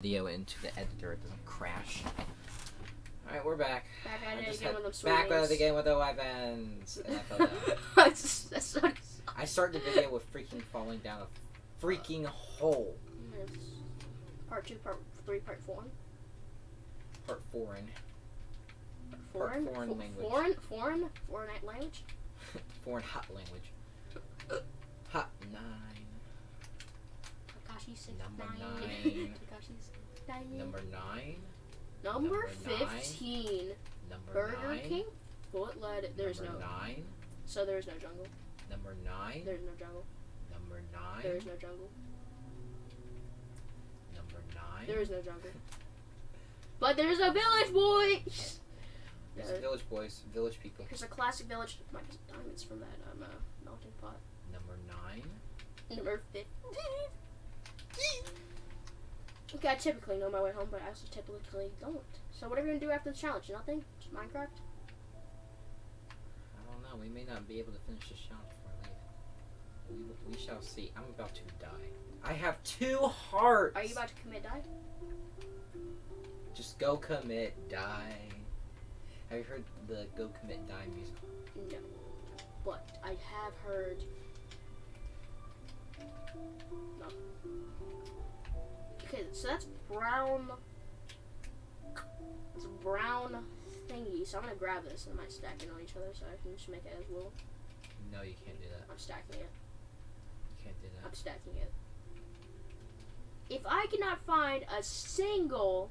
video into the editor, it doesn't crash. Alright, we're back. Back at it just again with back at it again with the weapons. I. That's- that's so- I start the video with freaking falling down a freaking hole. it's Part two, part three, part four. Part foreign. Part Part foreign, foreign language. Foreign, foreign, foreign language. foreign hot language. Hot nine. Kakashi six Number nine. nine. Kakashi. Number nine. Number number fifteen. Number Burger nine. King. Bullet lead. There's number no. nine. So there's no jungle. Number nine. There's no jungle. Number nine. There is no jungle. Number nine. There is no jungle. But there's a village, boy. There's Yeah. village boys, village people. There's a classic village. Might be diamonds from that um, uh, melting pot. Number nine. Number 15. Okay, I typically know my way home, but I also typically don't. So what are we gonna do after the challenge? Nothing? Just Minecraft? I don't know. We may not be able to finish this challenge before I leave. We, we shall see. I'm about to die. I have two hearts. Are you about to commit die? Just go commit, die. Have you heard the Go Commit Die music? No. But I have heard. No. Okay, so that's brown. It's a brown thingy. So I'm gonna grab this and I might stack it on each other so I can just make it as well. No, you can't do that. I'm stacking it. You can't do that. I'm stacking it. If I cannot find a single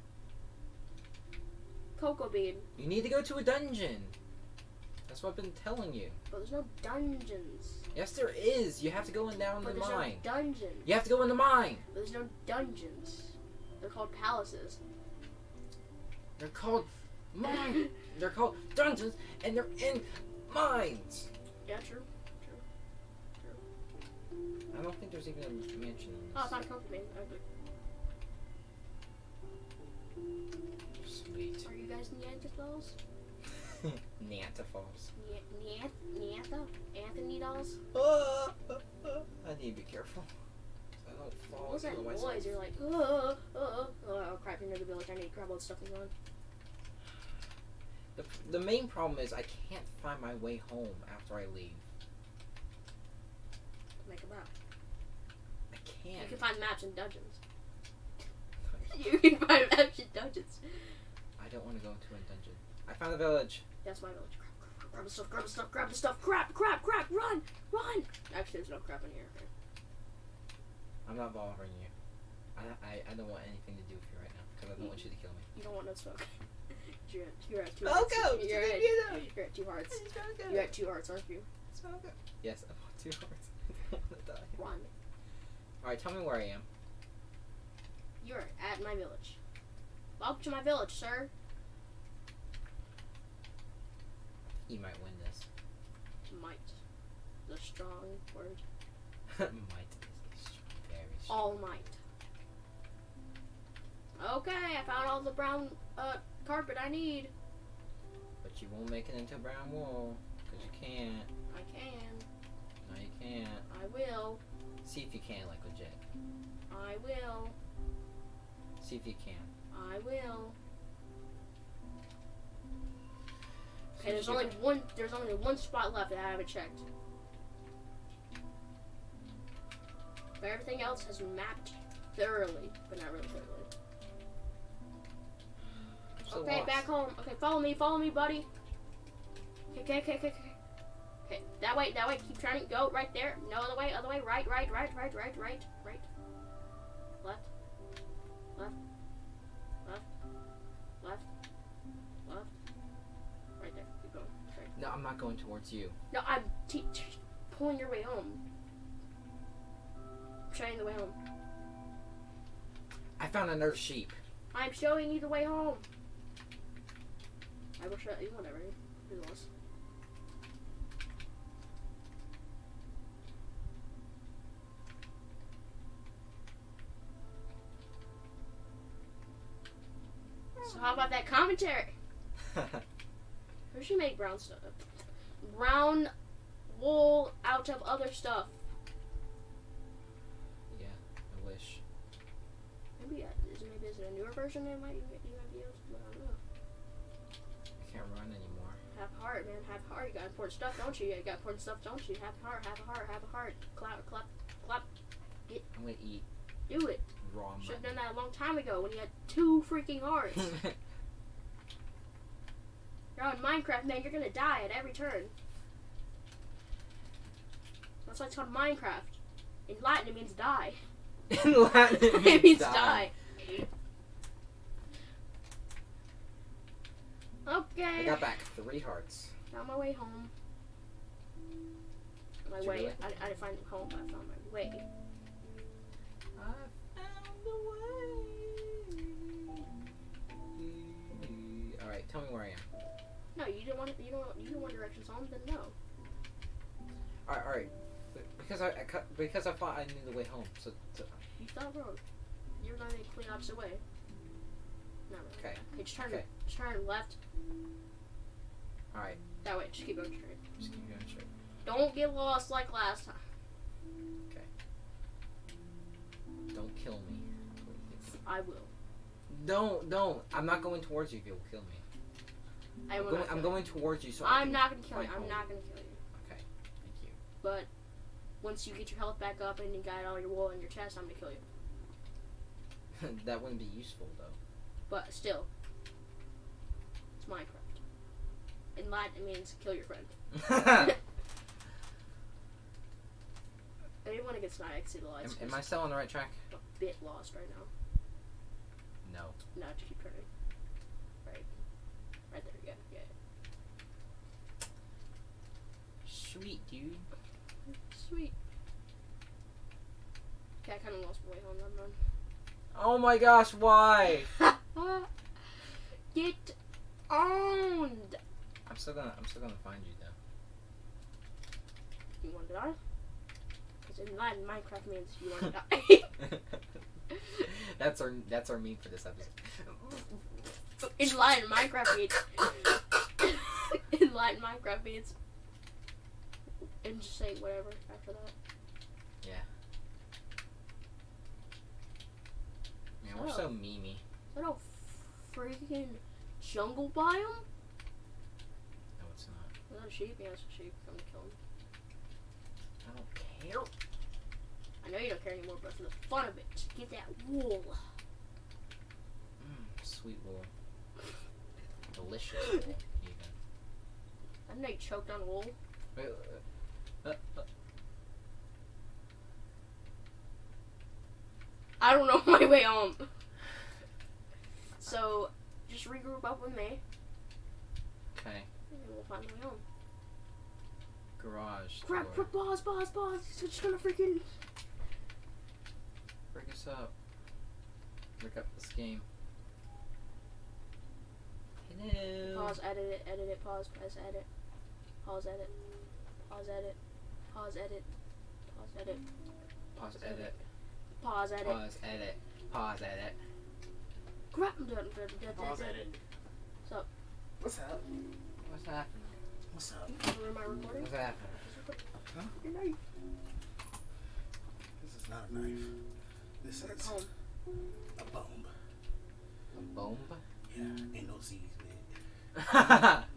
cocoa bean, You need to go to a dungeon. That's what I've been telling you. but there's no dungeons. Yes, there is. You have to go in down But the there's mine. no dungeons. You have to go in the mine. But there's no dungeons. They're called palaces. They're called mine. They're called dungeons, and they're in mines. yeah, true. True. True. I don't think there's even a mansion in oh, this. Oh, I this. found a bean. Okay. Sweet. Are you guys in the Neanderthals? Neanderthals. Ne- Neanth- Neantha? Anthony dolls? Ah. I need to be careful. I don't fall What that into myself. noise? You're like, oh, oh, oh, crap, you're near the village. I need to grab all the stuff and run. The, the main problem is I can't find my way home after I leave. Make a map. I can't. You can find maps in dungeons. you can find maps in dungeons. I don't want to go into a dungeon. I found the village. That's my village. Grab, grab, grab the stuff, grab the stuff, grab the stuff, crap, crap, crap, run, run! Actually, there's no crap in here. Okay. I'm not bothering you. I, I, I don't want anything to do with you right now because I don't want you to kill me. You don't want no smoke. you're, at, you're at two Oh, hearts. go! You're at, you're at two hearts. You're at two hearts, aren't you? Yes, I want two hearts. I don't want to die. Run. Alright, tell me where I am. You're at my village. Welcome to my village, sir. You might win this. Might. The strong word. might is very strong. All might. Okay, I found all the brown uh, carpet I need. But you won't make it into brown wool because you can't. I can. No, you can't. I will. See if you can, like legit. I will. See if you can. I will. If there's only one. There's only one spot left that I haven't checked. But everything else has mapped thoroughly, but not really thoroughly. So Okay, lost. back home. Okay, follow me, follow me, buddy. Okay, okay, okay, okay. Okay, that way, that way. Keep trying to go right there. No other way, other way. Right, right, right, right, right, right, right. I'm not going towards you. No, I'm t- t- pulling your way home. I'm Showing the way home. I found another sheep. I'm showing you the way home. I will show you whatever. Who knows? So how about that commentary? Should make brown stuff? Brown wool out of other stuff. yeah, I wish. Maybe uh, is maybe is it a newer version, it might you might be able to. But I don't know. I can't run anymore. Have heart, man. Have heart. You got important stuff, don't you? You got important stuff, don't you? Have heart. Have a heart. Have a heart. Clap, clap, clap. I'm gonna eat Do it. raw Should have done that a long time ago when you had two freaking hearts. You're on Minecraft, man. You're gonna die at every turn. That's why it's called Minecraft. In Latin, it means die. In Latin, it means die. I Okay. I got back three hearts. On my way home. My Did way. really? I, I didn't find home, but I found my way. I found the way. All right, tell me where I am. No, you didn't want. You don't. You didn't want directions home. Then no. All right, all right. Because I, I cut, because I thought I knew the way home. So, so You thought wrong. You're going the complete opposite way. Not really. Okay. Okay, just turn. Okay. Just turn left. all right, That way. Just keep going straight. just keep going straight. Don't get lost like last time. Okay. Don't kill me, please. I will. Don't, don't. I'm not going towards you. if You'll kill me. I I'm going, I'm going towards you. So I'm not gonna kill you. find I'm not gonna kill you. Okay, thank you. But once you get your health back up and you got all your wool in your chest, I'm gonna kill you. that wouldn't be useful though. But still, it's Minecraft. In Latin, it means kill your friend. Anyone who gets I see the am, lights. am 'cause I still on the right track? I'm a bit lost right now. No. Now just keep turning. Right. Right there, yeah, yeah. Sweet, dude. Sweet. Okay, I kind of lost my way home. Never Oh my gosh, why? Get owned. I'm still gonna, I'm still gonna find you though. You want to die? Because in Latin, Minecraft means you want to die. that's our, that's our meme for this episode. in Latin, Minecraft means. in Latin, Minecraft means. And just say whatever after that. Yeah. Man, we're so memey. Is that a freaking jungle biome? No, it's not. Is that a sheep? Yeah, it's a sheep. I'm gonna kill him. I don't care. I know you don't care anymore, but for the fun of it, get that wool. Mm, sweet wool. Delicious wool, even. I know you choked on wool. Wait, uh, uh, I don't know my way home. So, just regroup up with me, okay. and we'll find the way home. Garage. Crap, quick, pause, pause, pause. He's just gonna freaking. Break us up. Break up this game. Hello. Pause, edit it, edit it, pause, press edit. Pause, edit. Pause, edit. Pause, edit. Pause, edit. Pause edit. Pause, edit. Pause edit. Pause edit. Crap, I'm doing, doing, doing, Pause doing, edit. So- What's up? What's happening? What's up? doing. Am I recording? What's happening? Your knife. This is not a knife. This Put it is a bomb. A bomb? Yeah, ain't no Z's, man.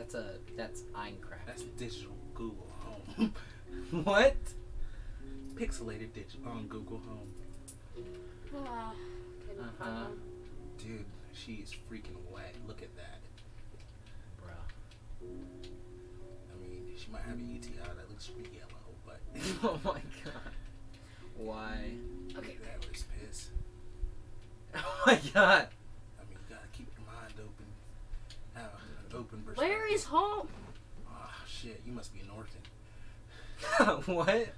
That's a that's Minecraft. That's digital Google Home. what? Pixelated digital on Google Home. Okay, then Uh-huh. Dude, she is freaking wet. Look at that. Bruh. I mean, she might have a UTI that looks pretty yellow, but oh my god. Why? Okay. that was piss. Oh my god. I mean, you gotta keep your mind open. Have an open perspective. Where is home? Oh, shit, you must be an orphan. what?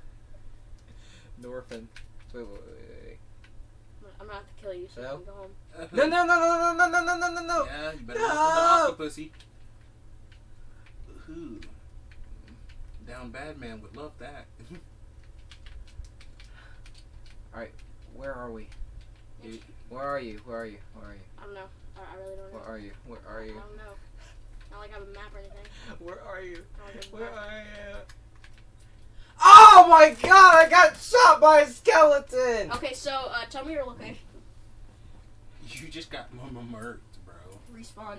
Norphin. Wait, wait, wait, wait, I'm gonna have to kill you so Hello? you can go home. Uh, wait. No, no, no, no, no, no, no, no, no, no. Yeah, you better No! look for the octopussy. Ooh. Down bad man would love that. Alright, Where are we? You- Where are you? Where are you? Where are you? I don't know. I, I really don't know. Where are you? Where are you? I don't know. Not like I have a map or anything. Where are you? Not like I Where are you? Oh my god! I got shot by a skeleton. Okay, so uh, tell me your location. You just got mama murked, bro. Respawn.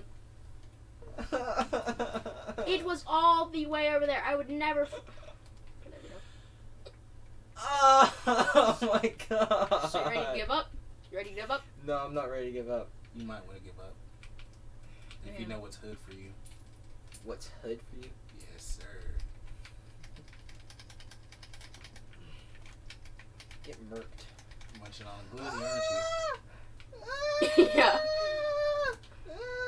It was all the way over there. I would never. There oh my god. So you ready to give up? You ready to give up? No, I'm not ready to give up. You might want to give up. If you know what's hood for you. What's hood for you? Yes, sir. Get murked. Munching on a ah! glizzy, aren't you? Ah! Yeah. Ah!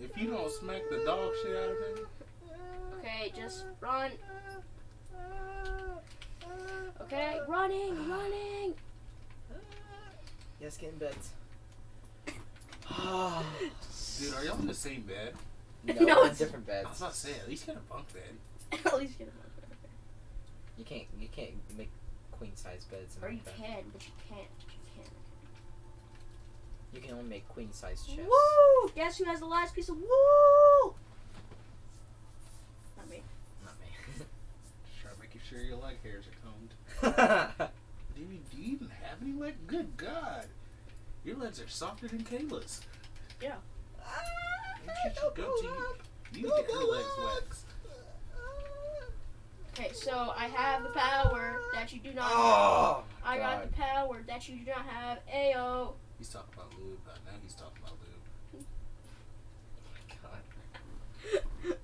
If you don't smack the dog shit out of him, Okay, just run. Okay, running, running. Yes, get in bed. dude, are y'all in the same bed? no, No, it's- different I beds. was about to say, at least get a bunk bed. At least get him. You can't. You can't make queen size beds. In Or you Minecraft. can, but you can't. You can't. You can only make queen size chests. Woo! Guess who has the last piece of woo? Not me. Not me. Try making sure your leg hairs are combed. me. you, do you even have any leg? Good God. Your legs are softer than Kayla's. Maybe ah! She should go to you. You need to get her legs waxed. Okay, so I have the power that you do not ah! have. Oh, I got the power that you do not have. Ayo. He's talking about lube, but now he's talking about lube. God.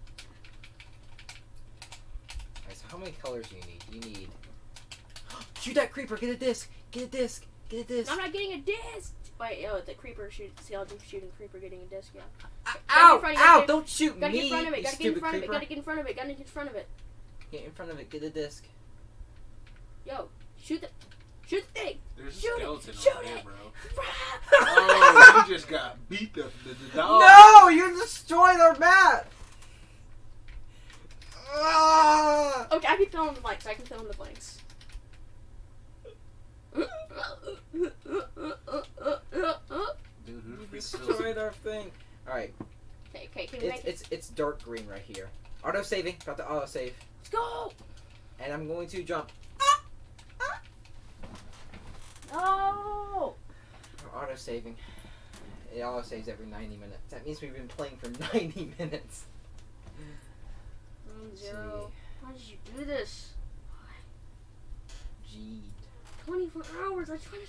Alright, so how many colors do you need? You need. Shoot that creeper! Get a disc! Get a disc! Get a disc! I'm not getting a disc. Wait, oh, the creeper shoot. See, I'll do shooting creeper getting a disc. Yeah. Ah, Gotta get Ow! in front of it, Ow! gotta- Don't shoot Gotta me! get in front of it. you Gotta get in stupid front of it. creeper. Gotta get in front of it. Gotta get in front of it. Get in front of it. Get a disc. Yo, shoot the, shoot the thing. There's a Shoot it! skeleton Shoot over there, it! bro. oh, you just got beat the, the, the dog. No! You destroyed our map! Okay, I can fill in the blanks. I can fill in the blanks. Dude, who You the freak fills destroyed our thing. Alright, Okay, okay, can we it's, make it's it's dark green right here. Auto saving. Got the auto save. Let's go! And I'm going to jump. Ah! Ah! No! Auto saving. It auto saves every 90 minutes. That means we've been playing for 90 minutes. Mm, Zero. Why did you do this? Gee. 24 hours. I tried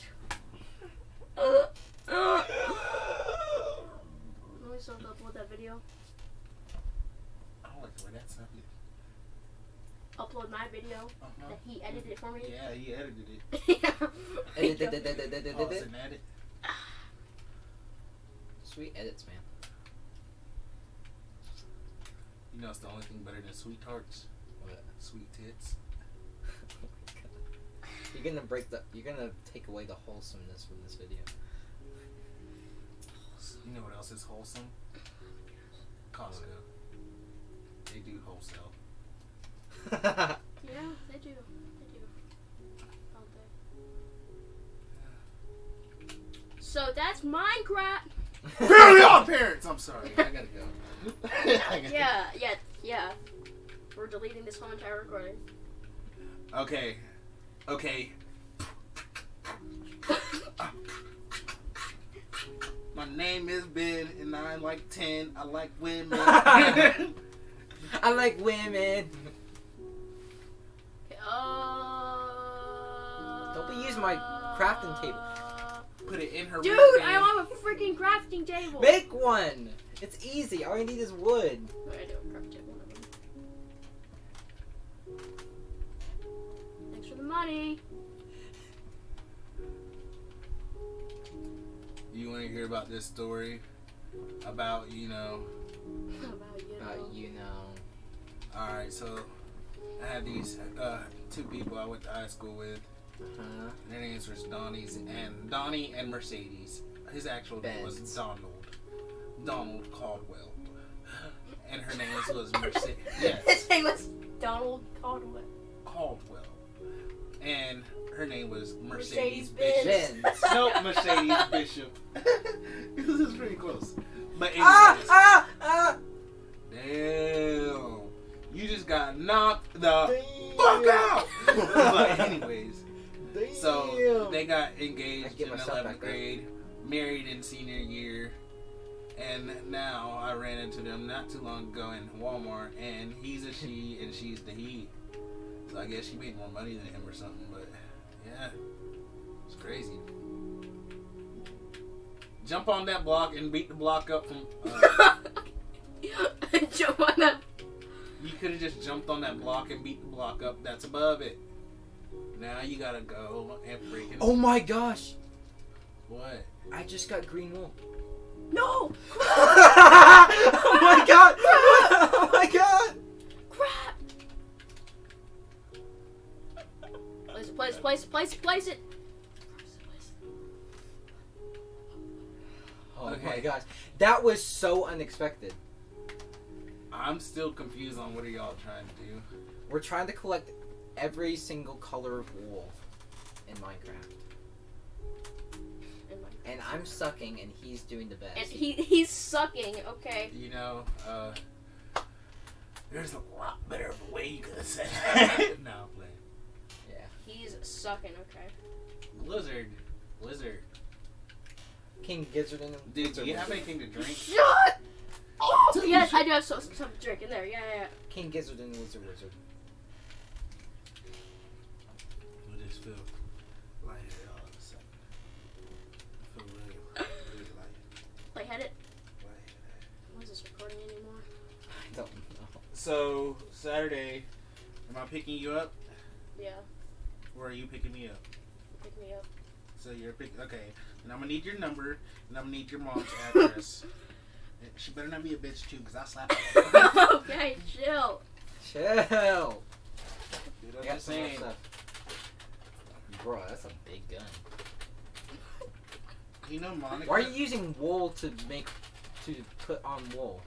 to. Uh, uh. Let me still upload that video. I don't like the way that sounded. Upload my video Uh-huh. that he edited it for me. Yeah, he edited it. yeah. Oh, it's an edit. Sweet edits, man. You know, it's the only thing better than sweet tarts. What? Sweet tits. You're gonna break the. You're gonna take away the wholesomeness from this video. You know what else is wholesome? Costco. They do wholesale. Yeah, they do. They do. Don't? So that's Minecraft. Carry on, parents! I'm sorry. I gotta go. I gotta- Yeah, yeah, yeah. We're deleting this whole entire recording. Okay. Okay. My name is Ben, and I like 10. I like women. I like women. Uh, Don't be using my crafting table. Put it in her Dude. I don't have a freaking crafting table. Make one. It's easy. All you need is wood. Wait, I do have a crafting money. You want to hear about this story? About, you know. About you? Know? you know. Alright, so I had these uh, two people I went to high school with. Uh-huh. Their names was Donnie's and Donnie and Mercedes. His actual name was Donald. Donald Caldwell. And her name was Mercedes. Yes. His name was Donald Caldwell. Caldwell. And her name was Mercedes, Mercedes Bishop. no, nope, Mercedes Bishop. this is pretty close. But anyways, ah! Ah! Ah! damn, you just got knocked the fuck out. but anyways, damn. so they got engaged in myself 11th grade, married in senior year, and now I ran into them not too long ago in Walmart, and he's a she and she's the he. So I guess she made more money than him or something, but yeah, it's crazy. Jump on that block and beat the block up from. Uh, Jump on that. you could have just jumped on that block and beat the block up that's above it. Now you gotta go and freaking. Oh my gosh! What? I just got green wool. No! oh my god! Oh my god! It, place it, place it, place it, place it. Oh my gosh. That was so unexpected. I'm still confused on what are y'all trying to do. We're trying to collect every single color of wool in Minecraft. And my- And I'm sucking and he's doing the best. And he he's sucking. Okay. You know, uh, there's a lot better of a way you could have said that. no, I'm playing. Yeah. He's sucking. Okay. Lizard, lizard. King Gizzard and Dude, Wizard do you have anything to drink? Shut. Oh yes, I do have some, some drink in there. Yeah, yeah. yeah. King Gizzard and Lizard Wizard. I just feel lightheaded uh, all of a sudden. I feel really, really light, Lightheaded. lightheaded. Why is this recording anymore? I don't know. So Saturday, am I picking you up, Yeah. Or are you picking me up? Pick me up. So you're pick. Okay, and I'm gonna need your number, and I'm gonna need your mom's address. she better not be a bitch too, cause I'll slap her. okay, chill. Chill. Dude, I I'm got just some more saying. Bro, that's a big gun. You know, Monica. Why are you using wool to make to put on wool?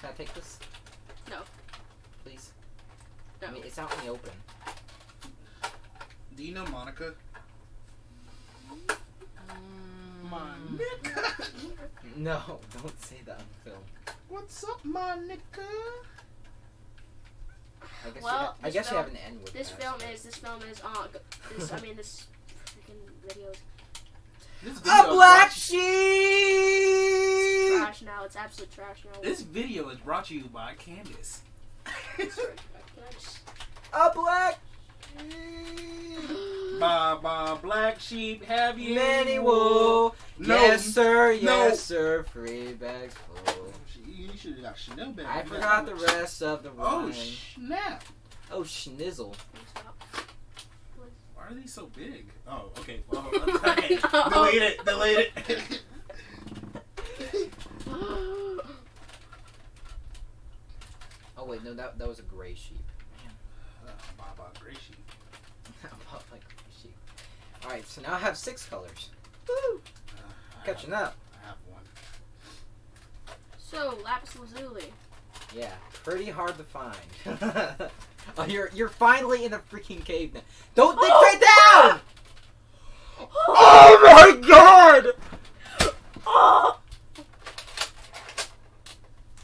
Can I take this? No. Please. No. I mean, it's out in the open. Do you know Monica? Mm. Monica. No, don't say that on film. What's up, Monica? I guess Well, you, ha- I this guess you film- have an N with This that, film is this film is uh this I mean this freaking video is This a video black is sheep. trash now. It's absolute trash now. brought- This video is brought to you by Candace. Can I just- A black Ba ba black sheep, have you many wool. No. Yes, sir. Yes, No. sir. Free bags full. You should have got Chanel back. I forgot the rest of the rhyme. Oh snap! Oh, schnizzle. Can you stop? Why are these so big? Oh, okay. Well, okay. Delete it. Delete it. Oh wait, no, that that was a gray sheep. uh, ba ba gray sheep. About like gray sheep. All right, so now I have six colors. Uh, Catching have, up. I have one. so lapis lazuli. Yeah, pretty hard to find. oh, you're you're finally in a freaking cave now. Don't dig Oh, right down! Oh my god! Oh!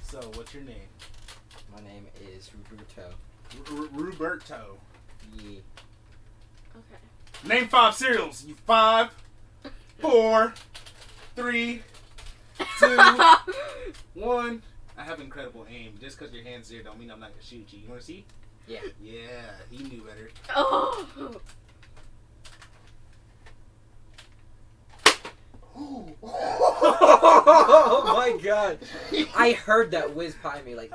So, what's your name? My name is Roberto. R- R- Roberto. Yeah. Okay. Name five cereals. You five, four, three, two, one. I have incredible aim. Just because your hand's there don't mean I'm not gonna shoot you. You wanna see? Yeah. Yeah, he knew better. oh. oh, oh my god! I heard that whiz by me like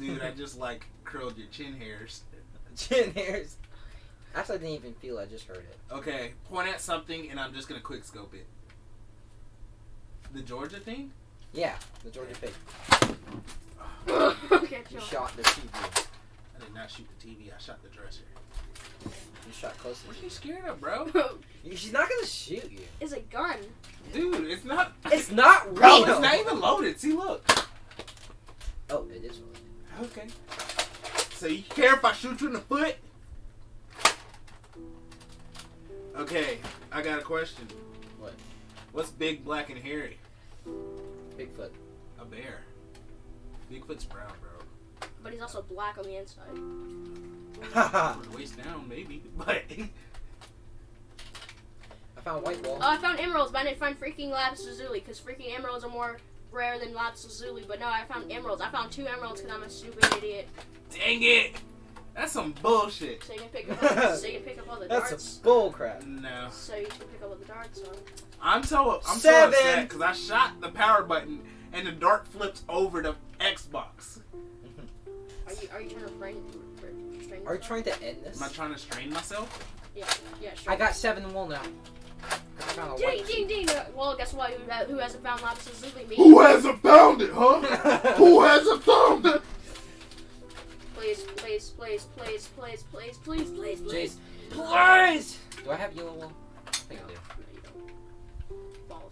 Dude, I just like curled your chin hairs. chin hairs. Actually, I didn't even feel. I just heard it. Okay, point at something and I'm just gonna quick scope it. The Georgia thing? Yeah, the Georgia pig. okay, You shot the TV. I did not shoot the TV, I shot the dresser. You shot close What to are you scared of, bro? She's not gonna shoot you. It's a gun. Dude, it's not. It's not real. Bro, it's not even loaded. See, look. Oh, it is loaded. Okay. So you care if I shoot you in the foot? Okay, I got a question. What? What's big, black, and hairy? Bigfoot. A bear. Bigfoot's brown, bro. But he's also black on the inside. Haha. From the waist down, maybe, but I found white wool. Oh, I found emeralds, but I didn't find freaking lapis lazuli because freaking emeralds are more rare than lapis lazuli. But no, I found emeralds. I found two emeralds because I'm a stupid idiot. Dang it! That's some bullshit. So you can pick up, so you can pick up all the That's darts. a bull crap. No. So you can pick up all the darts. So. I'm so I'm Seven. so upset because I shot the power button and the dart flips over the Xbox. Are you are you trying to frame? Strain Are you trying to end this? Am I trying to strain myself? Yeah, yeah, sure. I got seven wool now. I found a Ding, ding, ding. Uh, Well, guess what? Who, who hasn't found lapis lazuli? Me. Who hasn't found it, huh? Who hasn't found it? Please, please, please, please, please, please, please, please, please. Please! Do I have yellow wool? I think I do. No, you don't.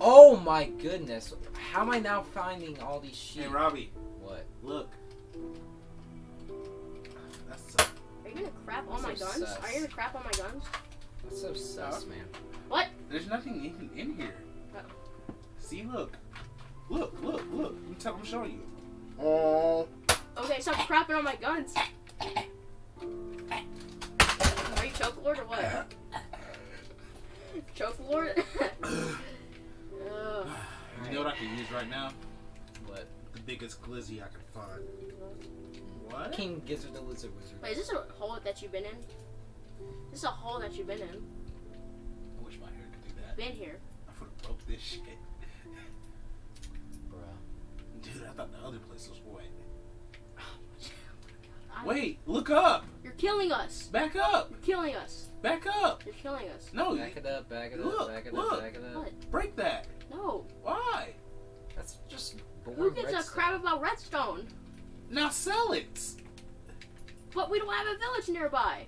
Oh my goodness. How am I now finding all these sheep? Hey, Robbie, What? look. That's so. Are you gonna crap on my So guns? sus. Are you gonna crap on my guns? That's so sus, man. What? There's nothing even in here. Oh. See, look. Look, look, look. I'm, tell, I'm showing you. Oh. Okay, stop crapping on my guns. Are you choke lord or what? choke lord? Ugh. You know what I can use right now? What? The biggest glizzy I can find. What? King Gizzard the Lizard Wizard. Wait, is this a hole that you've been in? This is a hole that you've been in. I wish my hair could do that. Been here. I would have broke this shit. Bruh. Dude, I thought the other place was wet. I- Wait, look up. You're killing us. Back up. You're killing us. Back up. You're killing us. No, Back it up, back it Look, up, back it look. up, back it up. What? break that. No. Why? That's just boring Who gives a crap about redstone? Now sell it. But we don't have a village nearby.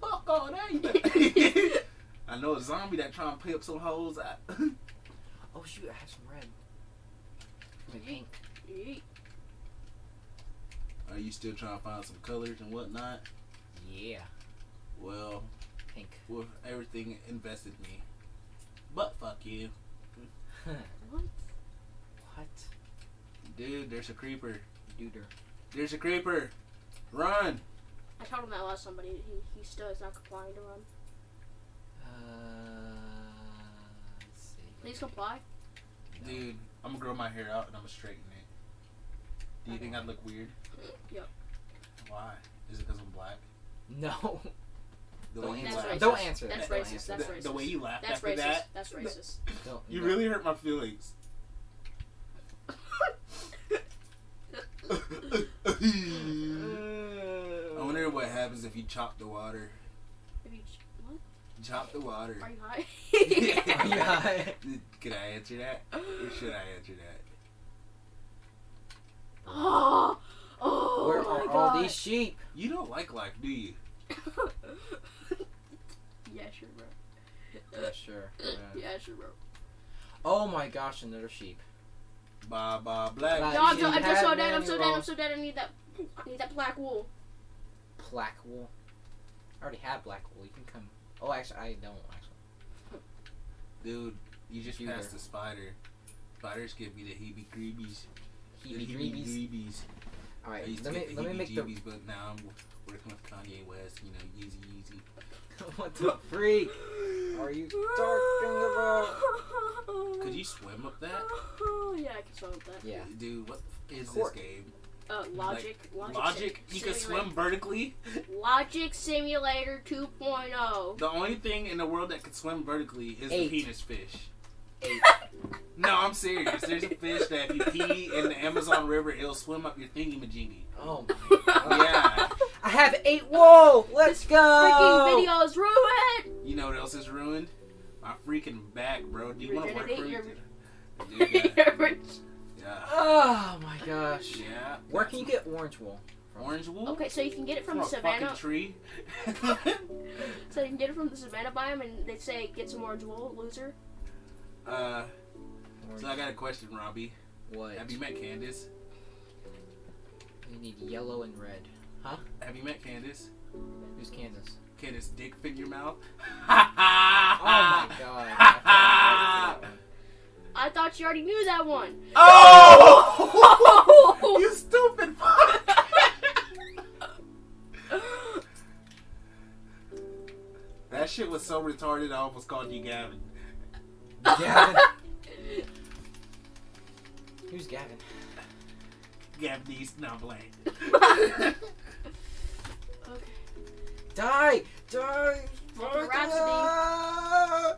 Fuck all that. I know a zombie that trying to pay up some holes. I- Oh shoot, I have some red. Maybe pink. Yeet. Are you still trying to find some colors and whatnot? Yeah. Well, Pink. with everything invested in me. But fuck you. What? what? Dude, there's a creeper. Duder. There's a creeper. Run. I told him that last somebody. He, he still is not complying to run. Uh, let's see. Please comply. No. Dude, I'm gonna grow my hair out and I'm gonna straighten it. Do you think I'd look weird? Yep. Why? Is it because I'm black? No. The Don't way you That's answer. racist. Don't answer That's that. Racist. answer That's the, racist. the way you laughed That's after racist. that. That's racist. Don't. You no. really hurt my feelings. I wonder what happens if you chop the water. If you ch- what? Chop the water. Are you high? yeah. Can I answer that? Or should I answer that? Oh, oh Where my are God. all these sheep? You don't like life, do you? yeah, sure, bro. Yeah, sure. Yeah. Yeah, sure, bro. Oh my gosh, another sheep. Ba ba black. Black No, I'm, sheep so, I'm just so have dead. I'm so dead. I'm so dead. I need that. I need that black wool. Black wool. I already have black wool. You can come. Oh, actually, I don't actually. Dude, you just You passed the spider. Spiders give me the heebie greebies. Heebie greebies. greebies. I used let to me get let me make the. the but now I'm working with Kanye West. You know, Yeezy Yeezy. what the freak are you talking about? Could you swim up that? yeah, I can swim with that. Yeah. Dude, what is Court. this game? Uh, logic. logic. Logic? sim- You can swim vertically? Logic Simulator oh. 2.0. The only thing in the world that can swim vertically is Eight. the penis fish. Eight. No, I'm serious. There's a fish that if you pee in the Amazon River, it'll swim up your thingy majingy. Oh my god. Yeah. I have eight wool. Let's This go. Freaking video is ruined. You know what else is ruined? My freaking back, bro. Do you want to work for Virginity, me? Dude, yeah. yeah. Oh my gosh. Yeah. Where can you get orange wool? orange wool? okay, so you can get it from From the a savannah. tree? So you can get it from the savannah biome, and they say get some orange wool, loser. Uh, so I got a question, Robbie. What? Have you met Candace? We need yellow and red. Huh? Have you met Candace? Who's Kansas? Candace dick fit your mouth? Oh my god. I fell right for that one. I thought you already knew that one. Oh! you stupid fuck! That shit was so retarded. I almost called you Gavin. Gavin. Who's Gavin? Gavin not blank. Okay. Die! Die! Rhapsody.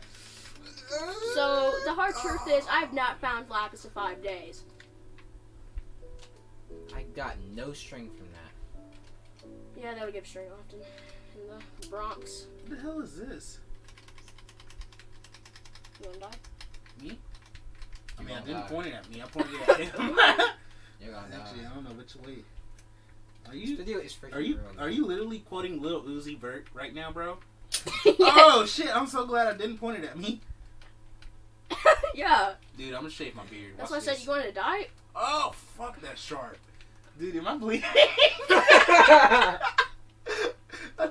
So the hard truth is, I've not found Lapis in five days. I got no string from that. Yeah, they would give string often in the Bronx. What the hell is this? You wanna die? I mean, I didn't God. point it at me. I pointed it at him. You're gonna Actually, die. I don't know which way. Are This you? video is freaking Are you? ruined. Are you literally quoting Lil Uzi Vert right now, bro? yeah. Oh shit! I'm so glad I didn't point it at me, yeah. dude. I'm gonna shave my beard. That's Watch why I said this. you wanted to die. Oh fuck that sharp, dude. Am I bleeding?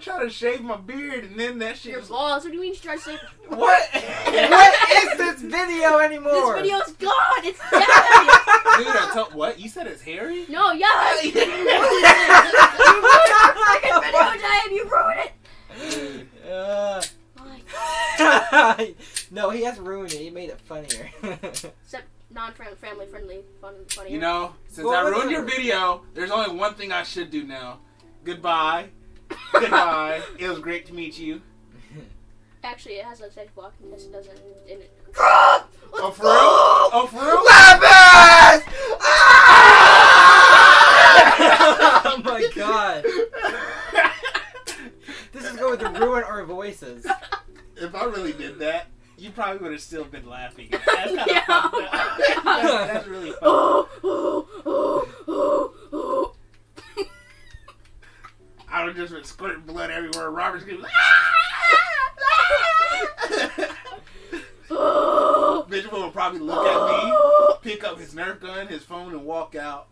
I try to shave my beard and then that shit. Your Was... balls. What do you mean you try to say? what? what is this video anymore? This video's gone. It's dead. Dude, I told what you said it's hairy. no, yeah. you ruined our freaking video, Diane. You ruined it. Uh, no, he has ruined it. He made it funnier. Except non-family friendly, fun, funny. You know, since Well, I ruined your video, there's only one thing I should do now. Goodbye. Goodbye. it was great to meet you. Actually, it has a safe block, and this doesn't. In it. Oh, oh, for real? Oh, for real? Lapis! oh my god. This is going to ruin our voices. if I really did that, you probably would have still been laughing. That's kind of Yeah. fucked up. That's, that's really funny. Oh, oh, oh, oh, oh. I would have just been squirting blood everywhere. Robert's gonna be like. Benjamin would probably look at me, pick up his Nerf gun, his phone, and walk out.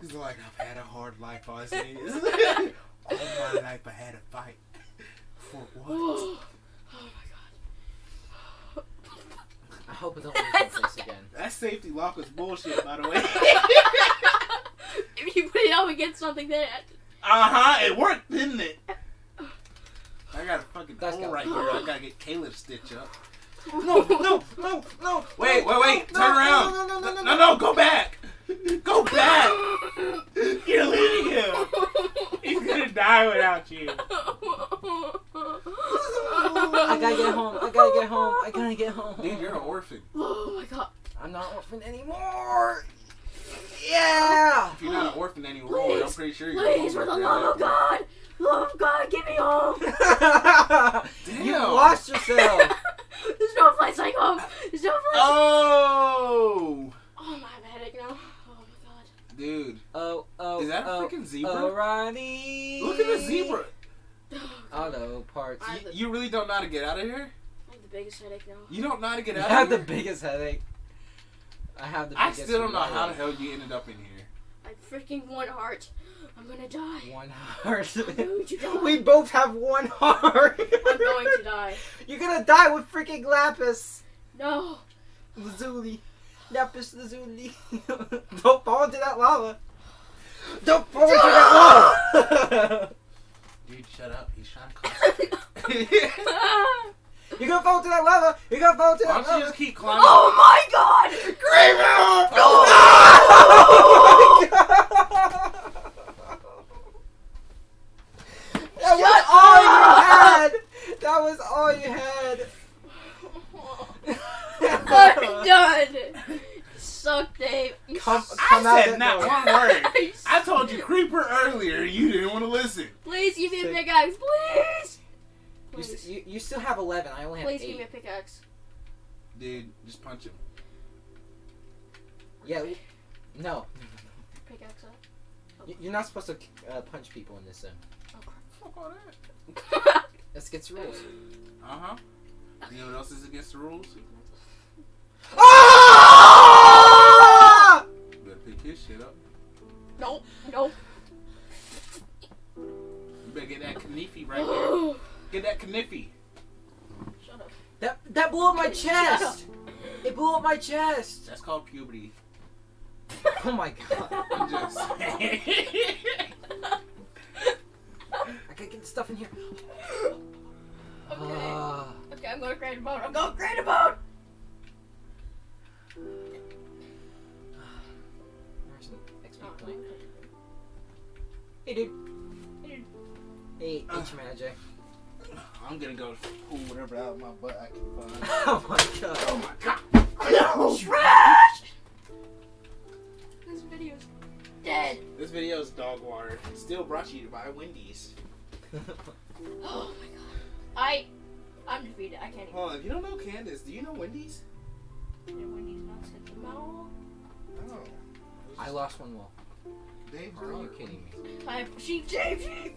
He's like, I've had a hard life, Ozzy. All my life I had to fight. For what? oh my god. I hope it don't lose my place again. That safety lock was bullshit, by the way. if you put it up against something, then Uh huh, it worked, didn't it? I got a fucking That's hole right here. I gotta get Caleb stitch up. No, no, no, no. Wait, wait, wait! No, Turn no, around! No, no, no, no, no, no, go back! Go back! You're leaving him. He's gonna die without you. I gotta get home. I gotta get home. I gotta get home. Dude, you're an orphan. Oh my god. I'm not an orphan anymore. Yeah. If you're not an orphan anymore, Please, I'm pretty sure you're Please, for the love of God, love of God, get me home. you Damn. lost yourself. There's no place like home. There's no place. Oh! Oh, my I have a headache now. Oh my god. Dude, Oh, oh, is that a oh, freaking zebra? Alrighty. Look at the zebra. Oh, God. Oh, Auto parts. You, the, you really don't know how to get out of here? I have the biggest headache now. You don't know how to get out of here. I have the biggest headache. I have the I still don't know headache. how the hell you ended up in here. I freaking one heart. I'm gonna die. One heart. I'm going to die. we both have one heart. I'm going to die. You're gonna die with freaking Lapis No. Lazuli. Lapis Lazuli. Don't fall into that lava. Don't fall into that lava. Dude, shut up. He's trying to climb. You're gonna fall into that lava. You're gonna fall into Why that don't you just keep oh climbing? oh my god! Kramer! Oh. That was all you had. That was all you had. I'm done. Suck, Dave. You Come, suck. come out I said that not door. one word. I told you creeper earlier. You didn't want to listen. Please give me a Sick. pickaxe, please. You, Please, s- you, you still have 11. I only have please 8. give me a pickaxe. Dude, just punch him. Yeah, we- no. Pickaxe up. You- You're not supposed to uh, punch people in this zone. Fuck all that. That's against the rules. Uh huh. You know what else is against the rules? Ah! You better pick his shit up. nope, nope. You better get that kniffy right there. Get that kniffy. Shut up. That that blew up my Shut up. chest. It blew up my chest. That's called puberty. Oh my god. I'm just saying. I gotta get the stuff in here. Okay. Ah. Okay, I'm gonna create a boat. I'm gonna create a boat. There's an XP Oh, point. okay. Hey, dude. Hey, dude. Hey, H Magic. I'm gonna go pull whatever out of my butt I can find. oh my god. Oh my god! No! Trash! This video's dead. This video is dog water. Still brought to you by Wendy's. Oh my god. I, I'm defeated. I can't even. Hold on, if you don't know Candace, do you know Wendy's? And Wendy's not hit the mouth. No. I lost one wall. Dave oh, Are you kidding me? I sheep, sheep, sheep.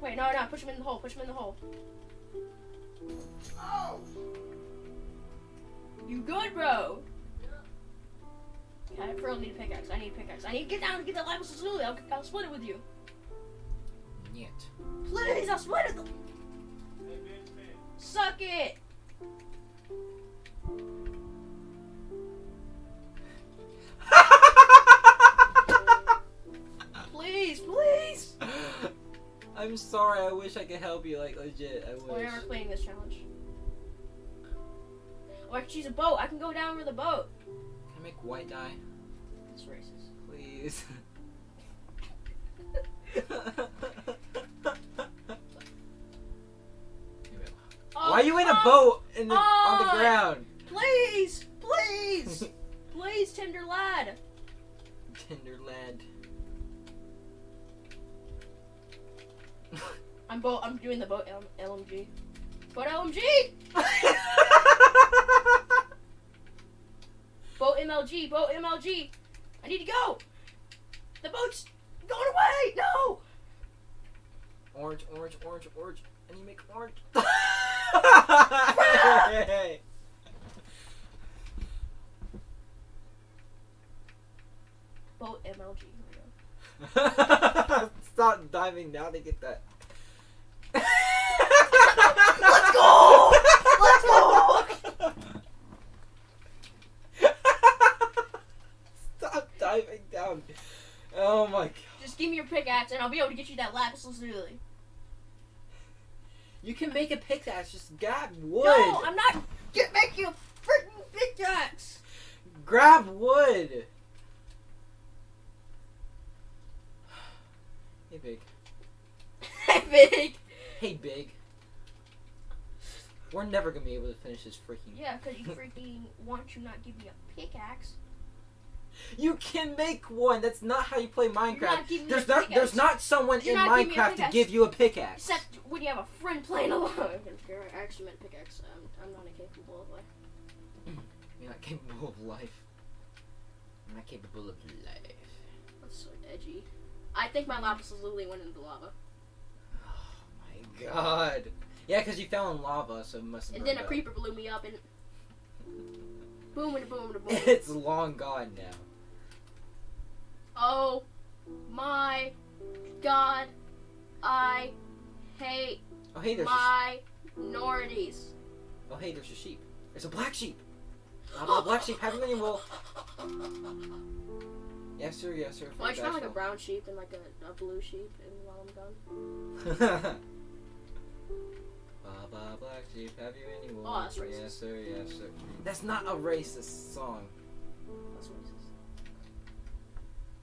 Wait, no, no, push him in the hole. Push him in the hole. Oh! You good, bro? I really need a pickaxe. I need a pickaxe. I need to get down and get that lapis lazuli. I'll, I'll split it with you. Yet. Please, I'll split it. Suck it. I'm sorry. I wish I could help you. Like legit, I We're wish. never playing this challenge. Oh, I can choose a boat. I can go down with a boat. Can I make white dye, That's racist. please? Oh, Why are you in a boat in the, on the oh, ground? Please, please, please, tender lad. Tender lad. I'm boat. I'm doing the boat L- LMG. Boat LMG. Boat MLG. Boat MLG. I need to go. The boat's going away. No. orange, orange, orange, orange. And you make orange. Boat MLG. Here we go. Stop diving down to get that. Let's go! Let's go! Stop diving down. Oh my god. Just give me your pickaxe and I'll be able to get you that lapis lazuli. You can make a pickaxe, just grab wood. No, I'm not. Get make you a freaking pickaxe. Grab wood. Hey, Big. Hey, big. Hey, Big. We're never gonna be able to finish this freaking. Yeah, because you freaking want to not give me a pickaxe. You can make one. That's not how you play You're Minecraft. not me There's a not. pickaxe. There's not someone You're in not giving me a Minecraft to give you a pickaxe. Except when you have a friend playing along. I actually meant pickaxe. I'm, I'm not incapable of life. You're not capable of life. I'm not capable of life. That's so edgy. I think my lapis lazuli went into the lava. Oh my god. Yeah, because you fell in lava, so it must have And then a up. creeper blew me up and boom and a boom and a boom. it's long gone now. oh my god. I hate Oh hey, there's a, minorities. oh hey, there's a sheep. There's a black sheep. Blah, black sheep having any wool. Yes sir, yes sir. Well, I just found like a brown sheep and like a, a blue sheep, and while I'm done. Baba black sheep, have you any wool? Oh, that's racist. Yes sir, yes sir. That's not a racist song. That's racist.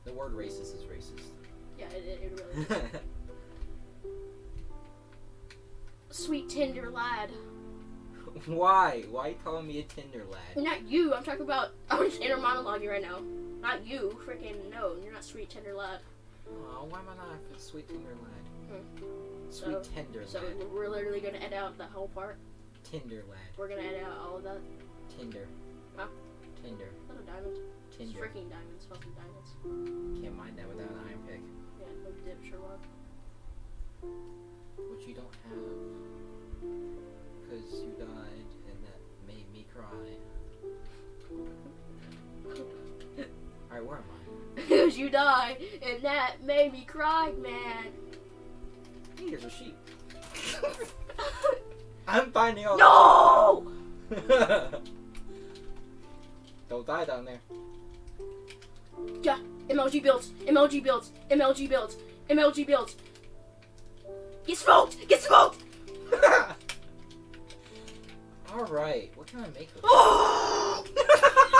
The word racist is racist. Yeah, it, it, it really is. Sweet tender lad. Why? Why are you calling me a Tinder lad? Not you, I'm talking about. I'm just inner monologuing right now. Not you, freaking no, you're not sweet tender lad. Oh, why am I not a sweet tender lad? Hmm. Sweet So, tender so lad. we're literally gonna edit out the whole part. Tinder lad. We're gonna edit out all of that. Tinder. Huh? Tinder. Not a diamond. It's Tinder. freaking diamonds, fucking diamonds. Can't mine that without an iron pick. Yeah, no dip, Sherlock. Which you don't have. Because you died, and that made me cry. Alright, where am I? Cause you died, and that made me cry, man. Hey, there's a sheep. I'm finding all no! Don't die down there. Yeah, MLG builds, MLG builds, MLG builds, MLG builds. Get smoked! Get smoked! All right. What can I make with?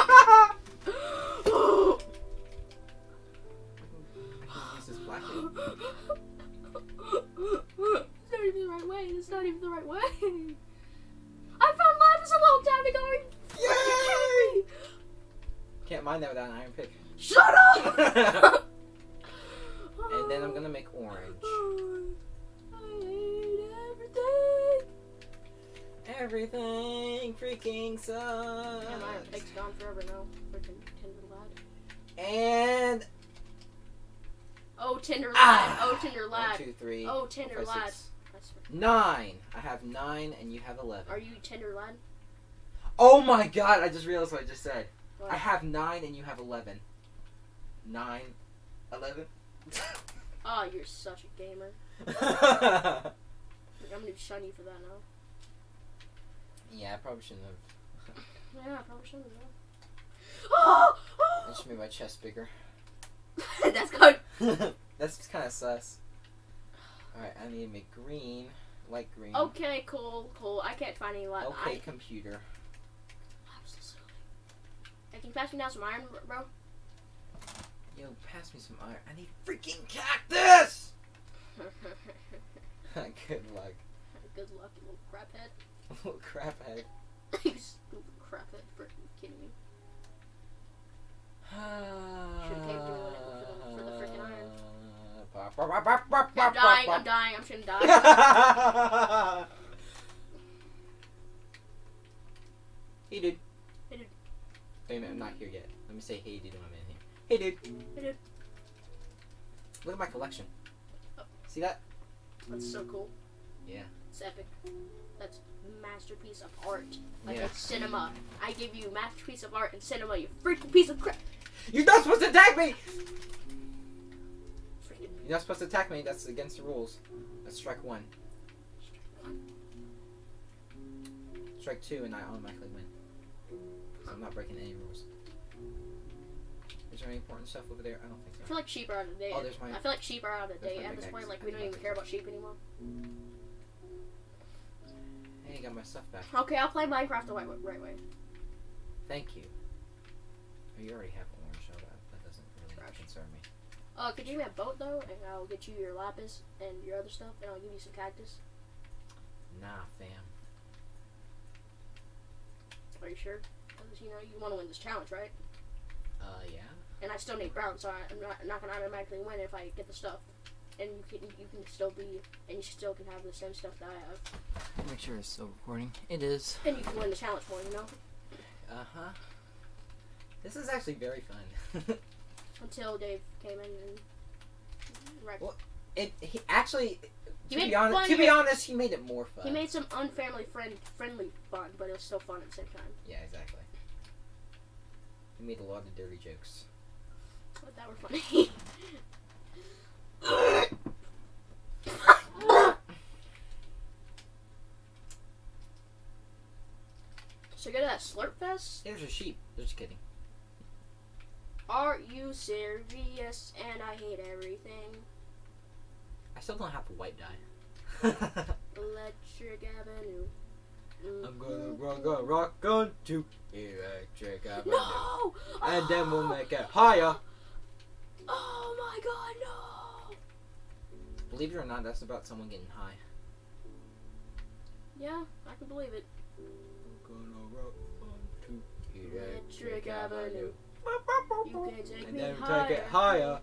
way. It's not even the right way. I found lapis a long time ago. Are you Yay! me? Can't mine that without an iron pick. Shut up! And then I'm gonna make orange. Everything. Everything freaking sucks. Yeah, my iron pick's gone forever now. Freaking Tinder lad. And Oh, Tinder lad. Ah! Oh, Tinder one, lad. two, three, Oh, four, Tinder lad. six, I swear. Nine. I have nine, and you have eleven. Are you Tinder lad? Oh my god! I just realized what I just said. What? I have nine, and you have eleven. Nine, eleven. Oh, you're such a gamer. I'm gonna shun you for that now. yeah, I probably shouldn't have. Yeah, I probably shouldn't have. Oh! I just made my chest bigger. That's good. That's kind of sus. Alright, I need to make green, light green. Okay, cool, cool. I can't find any left. Okay, I, computer. I'm so silly. Hey, can you pass me down some iron, bro? Yo, pass me some iron. I need freaking cactus! Good luck. Good luck, you little craphead. Little crap head. you stupid craphead. Freaking kidding me. Through it for the- for I'm dying. I'm dying, I'm just gonna die. hey, dude. Hey, dude. Wait a minute, I'm not here yet. Let me say hey, dude, when I'm in here. Hey, dude. Hey, dude. Look at my collection. Oh. See that? That's so cool. Yeah. It's epic. That's masterpiece of art. Like Yeah. cinema. I give you masterpiece of art and cinema, you freaking piece of crap. You're not supposed to attack me! You're not supposed to attack me. That's against the rules. That's strike one. Strike two, and I automatically win. 'Cause I'm not breaking any rules. Is there any important stuff over there? I don't think so. I feel like sheep are out of date. Oh, there's my- I feel like sheep are out of date at this point. Like we don't even care about sheep anymore. Hey, I got my stuff back. Okay, I'll play Minecraft the right, right way. Thank you. Oh, you already have orange, so that, that doesn't really Trash. concern me. Uh, could you give me a boat though, and I'll get you your lapis and your other stuff, and I'll give you some cactus. Nah, fam. Are you sure? Because you know you want to win this challenge, right? Uh, yeah. And I still need brown, so I, I'm not not gonna automatically win if I get the stuff. And you can you can still be, and you still can have the same stuff that I have, Make sure it's still recording. It is. and you can win the challenge for you know. Uh huh. This is actually very fun. Until Dave came in and right. Well, it he actually. He To be, honest, to be honest, he made it more fun. He made some unfamily friend friendly fun, but it was still fun at the same time. Yeah, exactly. He made a lot of dirty jokes. But that were funny. so go to that slurp fest. There's a sheep. Just kidding. Are you serious? And I hate everything. I still don't have the white dye. Electric Avenue. I'm gonna rock on, rock on to electric avenue. No! And then we'll make it higher. Oh my god, no! Believe it or not, that's about someone getting high. Yeah, I can believe it. I'm gonna rock on to Electric Avenue. You can take And me then higher. take it higher.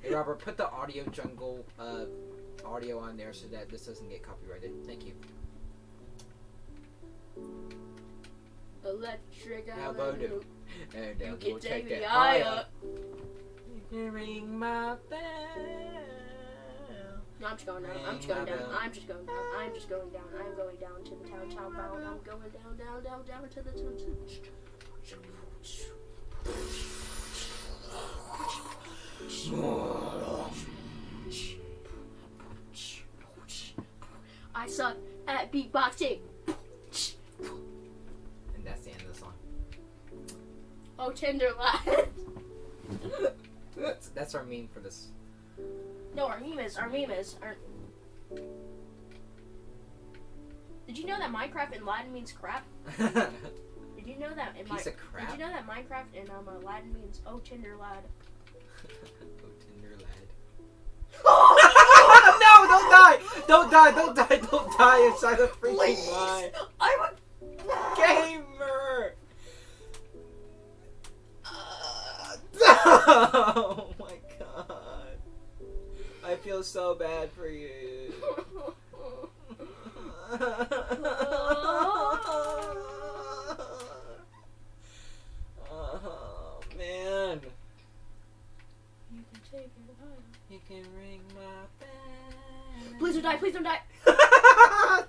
Hey Robert, put the audio jungle uh, audio on there so that this doesn't get copyrighted. Thank you. Electric Avenue. Avenue. And then You we'll can take take it higher. higher. You can ring my bell. No, I'm just going down. I'm just going down. I'm just going down. I'm just going down. I'm going down to the town, town bound. I'm going down, down, down, down to the town. I suck at beatboxing. And that's the end of the song. Oh, tender lad. That's, that's our meme for this. no, our meme is our meme is our. Did you know that Minecraft in Latin means crap? Did you know that in my Piece of Did you know that Minecraft in um, uh, Latin means oh tender lad? oh, Tinder lad. no, don't die! Don't die! Don't die! Don't die inside the freaking Please. mine. I'm a Gamer. oh my god. I feel so bad for you. oh man. You can take it away. You can ring my bell. Please don't die. Please don't die.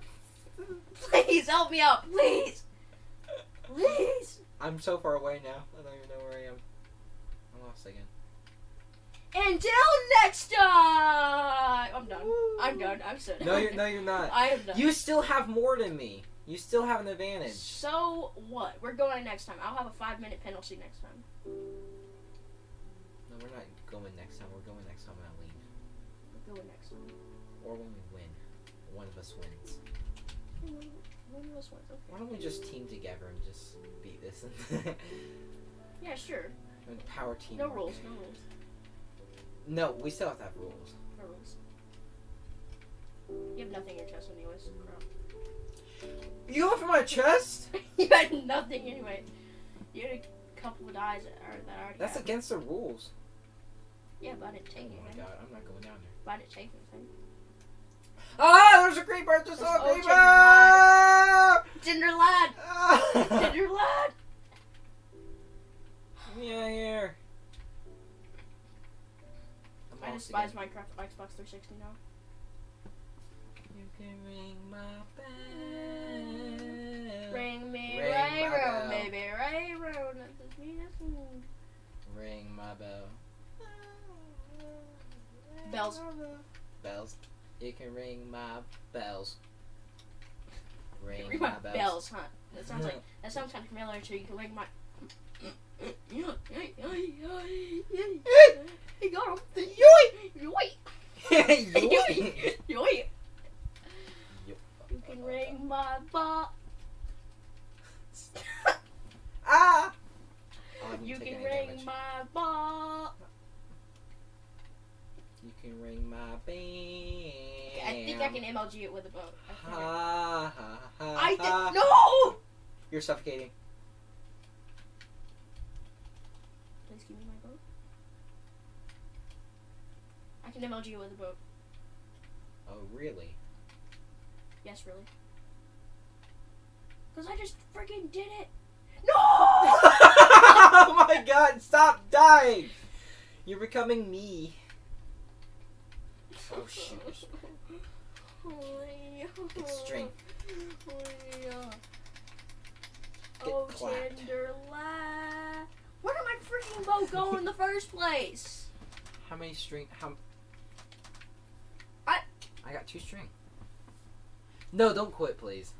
Please help me out. Please. Please. I'm so far away now. I don't even know where I am. I'm lost again. Until next time. I'm done. I'm done. I'm so done. No, you're no, you're not. I am done. You still have more than me. You still have an advantage. So what? We're going next time. I'll have a five minute penalty next time. No, we're not going next time. We're going next time when I leave, We're going next time. or when we win. One of us wins. One of us wins. Okay. Why don't we just team together and just beat this? Yeah, sure. and power team. No rules. No rules. No, we still have to have rules. No rules. You have nothing in your chest anyways. Crap. You going for my chest? you had nothing anyway. You had a couple of dies that, are, that already That's had. against the rules. Yeah, but I didn't take Oh my god, I'm not going down there. But I didn't take anything. Ah, there's a creeper! There's There's a old creeper! chicken Tinder lad! Ah! Tinder lad! Yeah, here. I'm I lost despise again. Minecraft Xbox 360 now. You can ring my bell. Ring me Ring right my baby, right round. That's me, that's me. Ring my bell. Bells. Bells. You can ring my bells. Ring, Ring my, my bells. bells, huh? That sounds like that sounds kind of familiar to you. Can ring my. He got him. Yoy! Yoy! Yoink. Yoy! You can ring my bell. ah! Oh, You can ring damage. my bell. You can ring my band. I think I can MLG it with a boat. I, Ha ha ha. I ha. no. You're suffocating. Please give me my boat. I can MLG it with a boat. Oh, really? Yes, really. Cause I just freaking did it. No! oh my god, stop dying! You're becoming me. Oh, shoot. Get strength. Oh, clapped. tender. Where did my freaking boat go in the first place? How many string? How? I- I got two string. No, don't quit, please.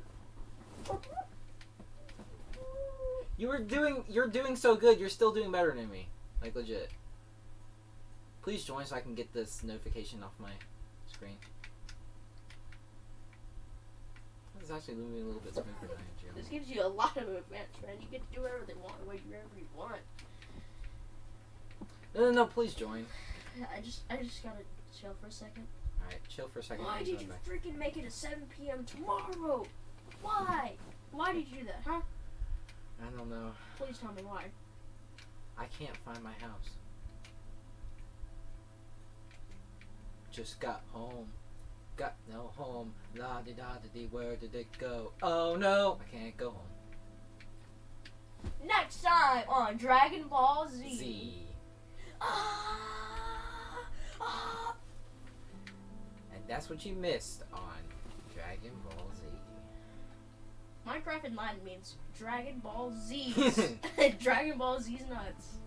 You were doing. You're doing so good. You're still doing better than me. Like legit. Please join so I can get this notification off my screen. This is actually moving a little bit smoother than I This gives you a lot of advance, man. You get to do whatever they want, whatever you want. No, no, no. Please join. I just, I just gotta chill for a second. All right, chill for a second. Why did you back. freaking make it at 7 p.m. tomorrow? Why? Why did you do that, huh? I don't know. Please tell me why. I can't find my house. Just got home. Got no home. La di da di di. Where did it go? Oh no! I can't go home. Next time on Dragon Ball Z. Z. Ah, ah. And that's what you missed on Dragon Ball Z. Minecraft in Latin means Dragon Ball Z's. Dragon Ball Z's nuts.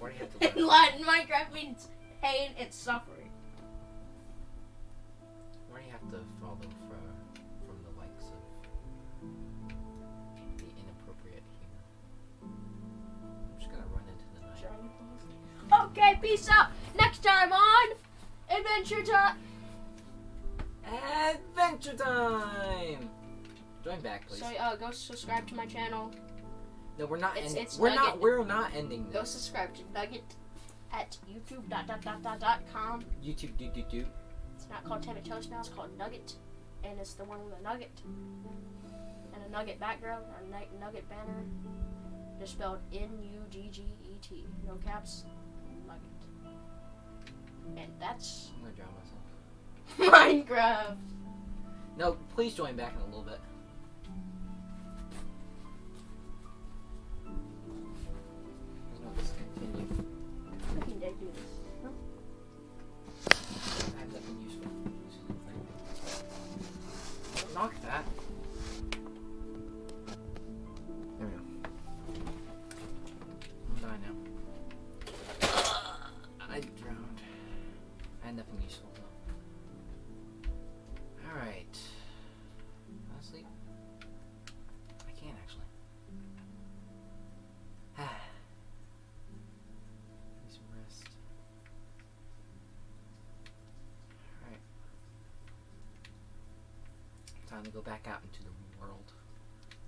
Gosh. Why do you have to in? Latin, Minecraft means pain and suffering. Why do you have to follow for, from the likes of the inappropriate humor? I'm just gonna run into the night. Dragon Ball Z. Okay, peace out. Next time on Adventure Time. Adventure time! Join back, please. So uh, go subscribe to my channel. No, we're not it's- ending. it's we're not. We're not ending this. Go subscribe to Nugget at YouTube dot dot dot dot dot com. YouTube, do do do. It's not called Timid Toast now. It's called Nugget, and it's the one with a nugget and a nugget background, a nugget banner. Just spelled N U G G E T. No caps. Nugget. And that's I'm gonna drown myself. Minecraft. No, please join back in a little bit. No discontinue. Back out into the world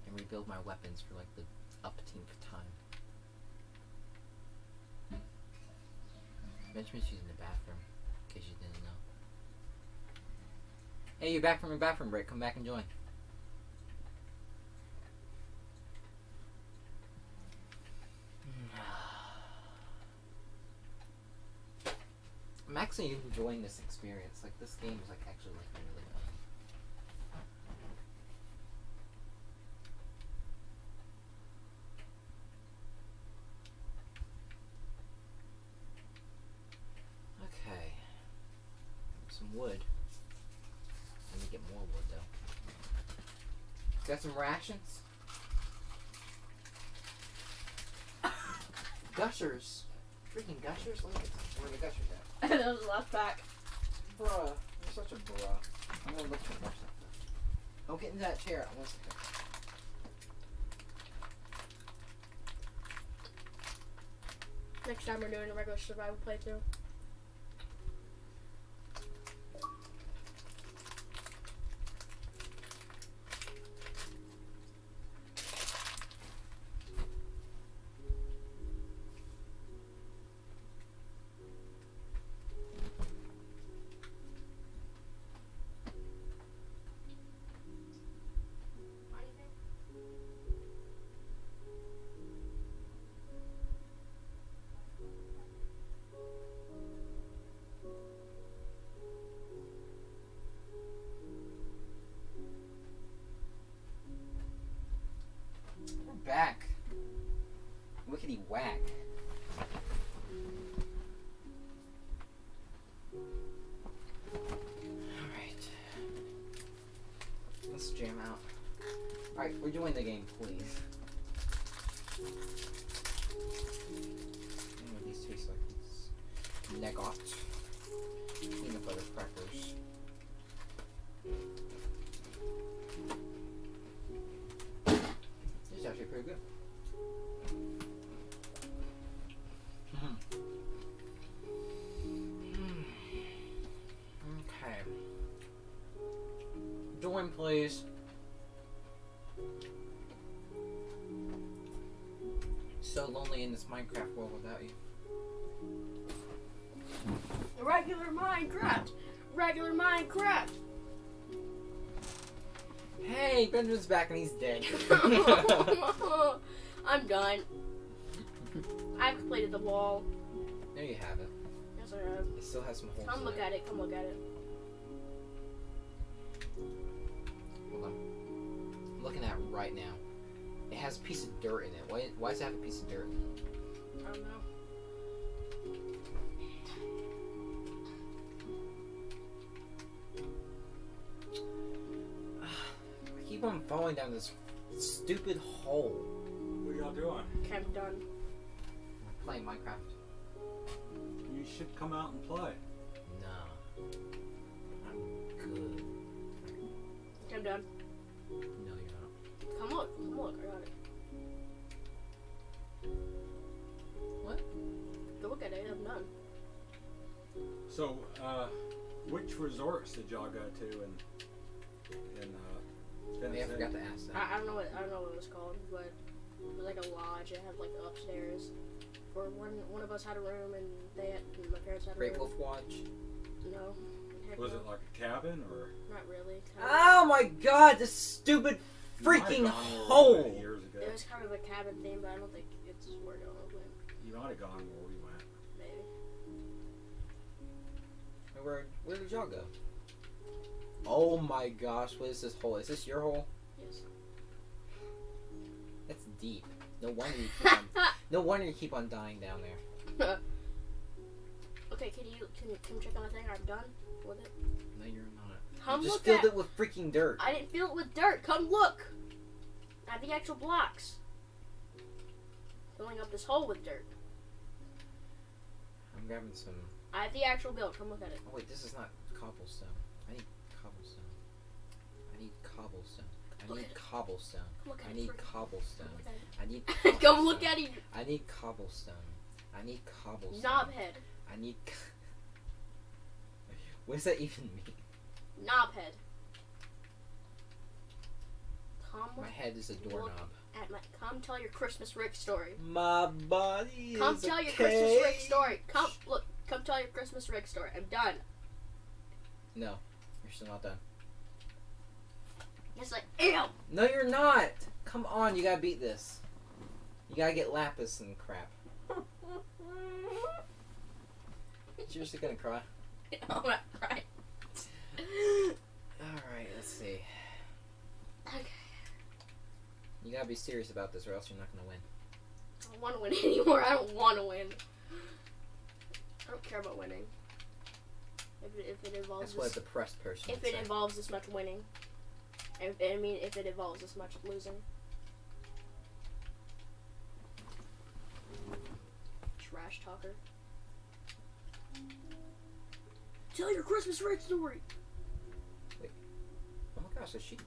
and rebuild my weapons for like the upteenth time. Benjamin's using the bathroom, in case you didn't know. Hey, you're back from your bathroom break. Come back and join. I'm actually enjoying this experience. Like this game is like actually like really fun. Okay. Some wood. Let me get more wood though. Got some rations? gushers. Freaking gushers? Let me get some. Where are the gushers at? that was the last pack. Bruh, you're such a bruh. I'm gonna look for more stuff. Don't get into that chair. I want to Next time we're doing a regular survival playthrough. Please. So lonely in this Minecraft world without you. Regular Minecraft. Regular Minecraft. Hey, Benjamin's back and he's dead. I'm done. I've completed the wall. there you have it. Yes, I have. It still has some holes. Come look at it. Come look at it. I'm looking at right now. It has a piece of dirt in it. Why, why does it have a piece of dirt in it? I don't know. I keep on falling down this stupid hole. What are y'all doing? Okay, I'm done. I'm playing Minecraft. You should come out and play. Nah. I'm good. Okay, I'm done. Look. Come look. I got it. What? Go look at it. I'm done. So, uh, Which resorts did y'all go to in in uh, Yeah, I Tennessee? forgot to ask that. I, I don't know what I don't know what it was called, but it was like a lodge. It had like upstairs. For one one of us had a room, and they had my parents had a Great room. Wolf Watch. No, Was it like a cabin or? Not really. Kind of- Oh my god, this stupid You might freaking have gone where we hole! Years ago. It was kind of a cabin theme, but I don't think it's where no one went. You might have gone where we went. Maybe. Where where did y'all go? Oh my gosh, what is this hole? Is this your hole? Yes. That's deep. No wonder you keep on. No wonder you keep on dying down there. okay, can you can you come check on the thing? I'm done with it. No, you're not. Come you just look filled at. it with freaking dirt. I didn't fill it with dirt. Come look. I have the actual blocks. Filling up this hole with dirt. I'm grabbing some. I have the actual build. Come look at it. Oh wait, this is not cobblestone. I need cobblestone. I need cobblestone. I Look need cobblestone. At I need cobblestone. At I need. Come look at it. I need cobblestone. I need cobblestone. Knobhead. I need. what does that even mean? Knobhead. Come My head is a doorknob. at my. Come tell your Christmas Rick story. My body Come is tell a your Christmas Rick story. Come look. Come tell your Christmas Rick story. I'm done. No, you're still not done. It's like ew. No, you're not. Come on, you gotta beat this. You gotta get lapis and crap. Seriously gonna cry? oh my right. Alright, let's see. Okay. You gotta be serious about this or else you're not gonna win. I don't want to win anymore. I don't want to win. I don't care about winning. If it, if it involves That's what a depressed person if would it say. involves this much winning, if, I mean if it involves this much losing. Trash talker. Tell your Christmas red story. Oh my gosh, a sheep.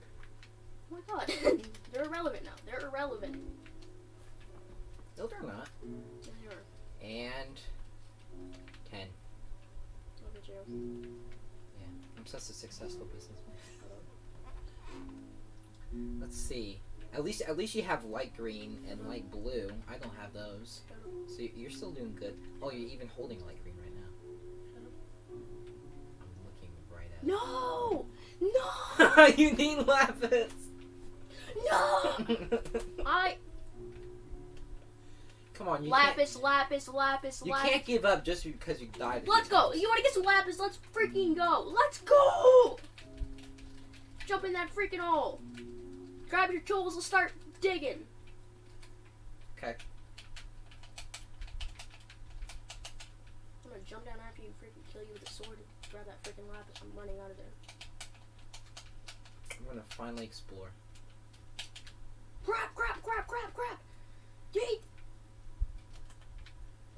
Oh my god, they're irrelevant now. They're irrelevant. No, they're not. Yeah, they are. And... Ten. Look at you. I'm such a successful businessman. Let's see. At least, at least you have light green and uh-huh. light blue. I don't have those. Uh-huh. So you- you're still doing good. Oh, you're even holding light green right now. Uh-huh. I'm looking right at No! No! you need lapis. No! I Come on, you lapis, lapis, lapis, can't. You can't give up just because you died. Let's go. times. You want to get some lapis? Let's freaking go. Let's go. Jump in that freaking hole. Grab your tools and start digging. Okay. I'm gonna jump down after you freaking kill you with a sword and grab that freaking lapis. I'm running out of there. I'm gonna finally explore. Grab, grab, grab, grab, grab. Yeet.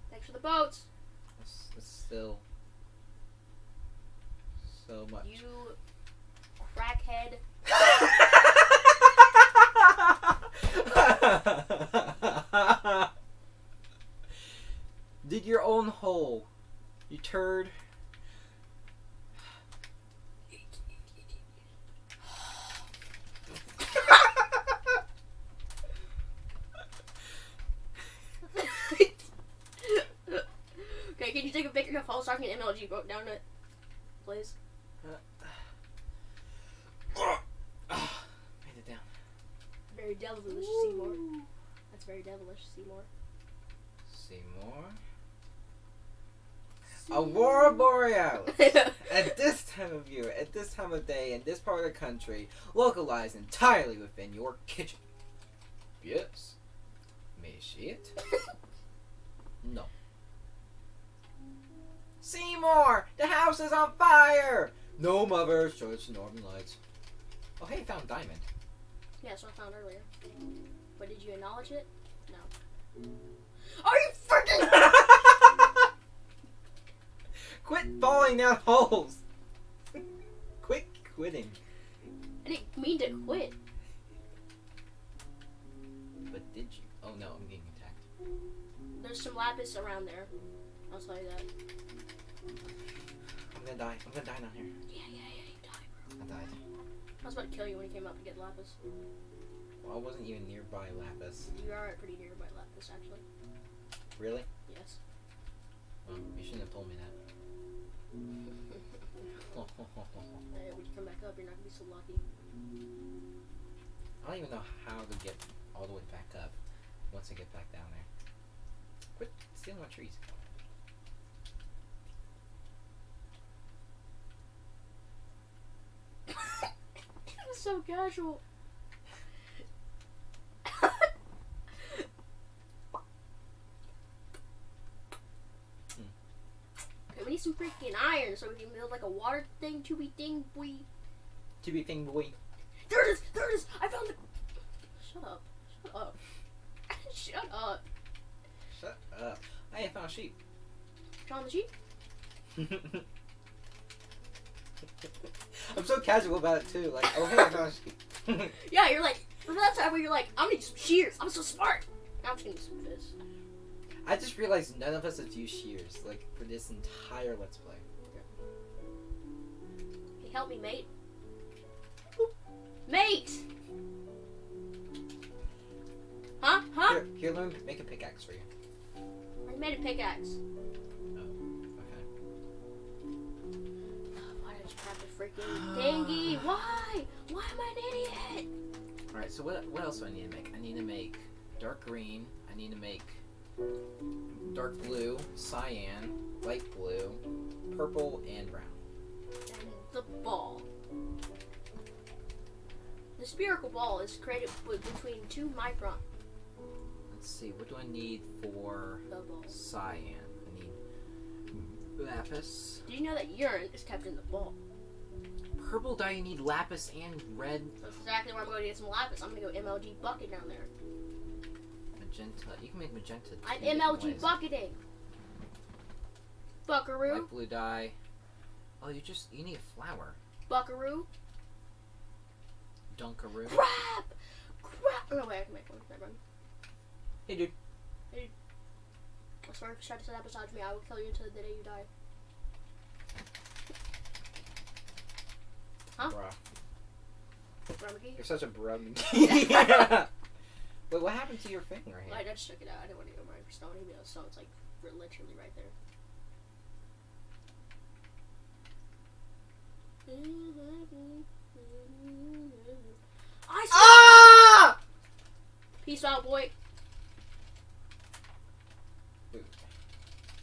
Thanks for the boats. It's, it's still so much. You crackhead. Dig your own hole, you turd. okay, can you take a picture of Paul so I can MLG broke down it, please? Made it down. Very devilish, Seymour. That's very devilish, Seymour. Seymour. Aurora Borealis. At this time of year, at this time of day, in this part of the country, localized entirely within your kitchen. Yes. May I see it? no. Seymour! The house is on fire! No, mother, show us the northern lights. Oh, hey, found diamond. yeah, that's what I found earlier. But did you acknowledge it? No. Are you freaking? Quit falling down holes! Quit quitting. I didn't mean to quit. But did you? Oh no, I'm getting attacked. There's some lapis around there. I'll tell you that. I'm gonna die. I'm gonna die down here. Yeah, yeah, yeah, you died. I died. I was about to kill you when you came up to get Lapis. Well, I wasn't even nearby Lapis. You are pretty nearby Lapis, actually. Really? Yes. Well, you shouldn't have told me that. Hey, when you come back up, you're not gonna be so lucky. I don't even know how to get all the way back up once I get back down there. Quit stealing my trees. It's so casual. okay, we need some freaking iron so we can build like a water thing, tubey thing, boy. To be thing boy. There it is! There it is! I found it! Shut up. Shut up. Shut up. Shut up. Hey, I found a sheep. Found the sheep? I'm so casual about it too. Like, oh hey, I found a sheep. Yeah, you're like, that's how you're like, I'm gonna use some shears. I'm so smart. Now I'm just gonna use some fish. I just realized none of us have used shears like for this entire let's play. Hey, help me, mate. Mate! Huh? Huh? Here, here, let me make a pickaxe for you. I made a pickaxe. You have the freaking thingy? Why? Why am I an idiot? All right. So what what else do I need to make? I need to make dark green. I need to make dark blue, cyan, light blue, purple, and brown. And the ball. The spherical ball is created between two micron. Let's see. What do I need for cyan? I need lapis. Do you know that urine is kept in the ball? Purple dye. You need lapis and red That's exactly where I'm going to get some lapis. I'm gonna go MLG bucket down there. magenta. You can make magenta. I'm MLG ways. bucketing. Buckaroo, Light blue dye. Oh, you just you need a flower. buckaroo, Dunkaroo. crap, crap. Oh, no, wait, I can make one. Never mind. Hey, dude. I oh, swear, if you try to sit up beside me, I will kill you until the day you die. Huh? Bruh. You're such a yeah. Wait, what happened to your thing right I just took it out. I didn't want to go mine for stone. Even though stone's like literally right there. I Ah! Peace out, boy.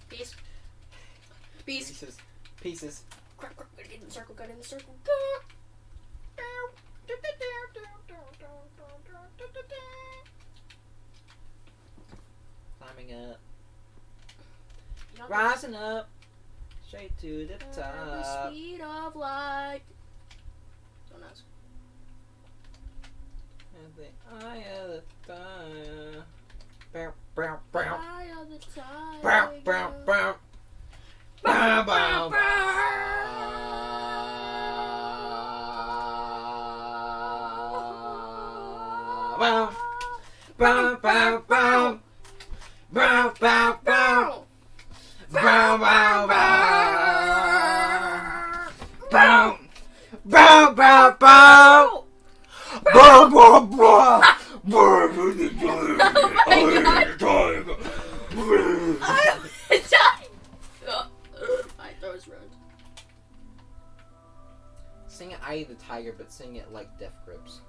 Peace. Peace. Pieces. Pieces. Crap, crap. Get in the circle. Get in the circle. Climbing up. You know, Rising up. Straight to the at the top. speed of light. Don't ask. At the eye of the fire. Bow, bow, bow. Eye of the Bow, tiger. bow, bow. Bow, bow, bow. Bow, bow, bow. Bow, bow, bow. Bow, bow, bow. Bow. Bow, bow, bow. Bow, bow, bow. Bow, I died. My oh, throat's ruined. Sing it Eye of the Tiger, but sing it like Death Grips.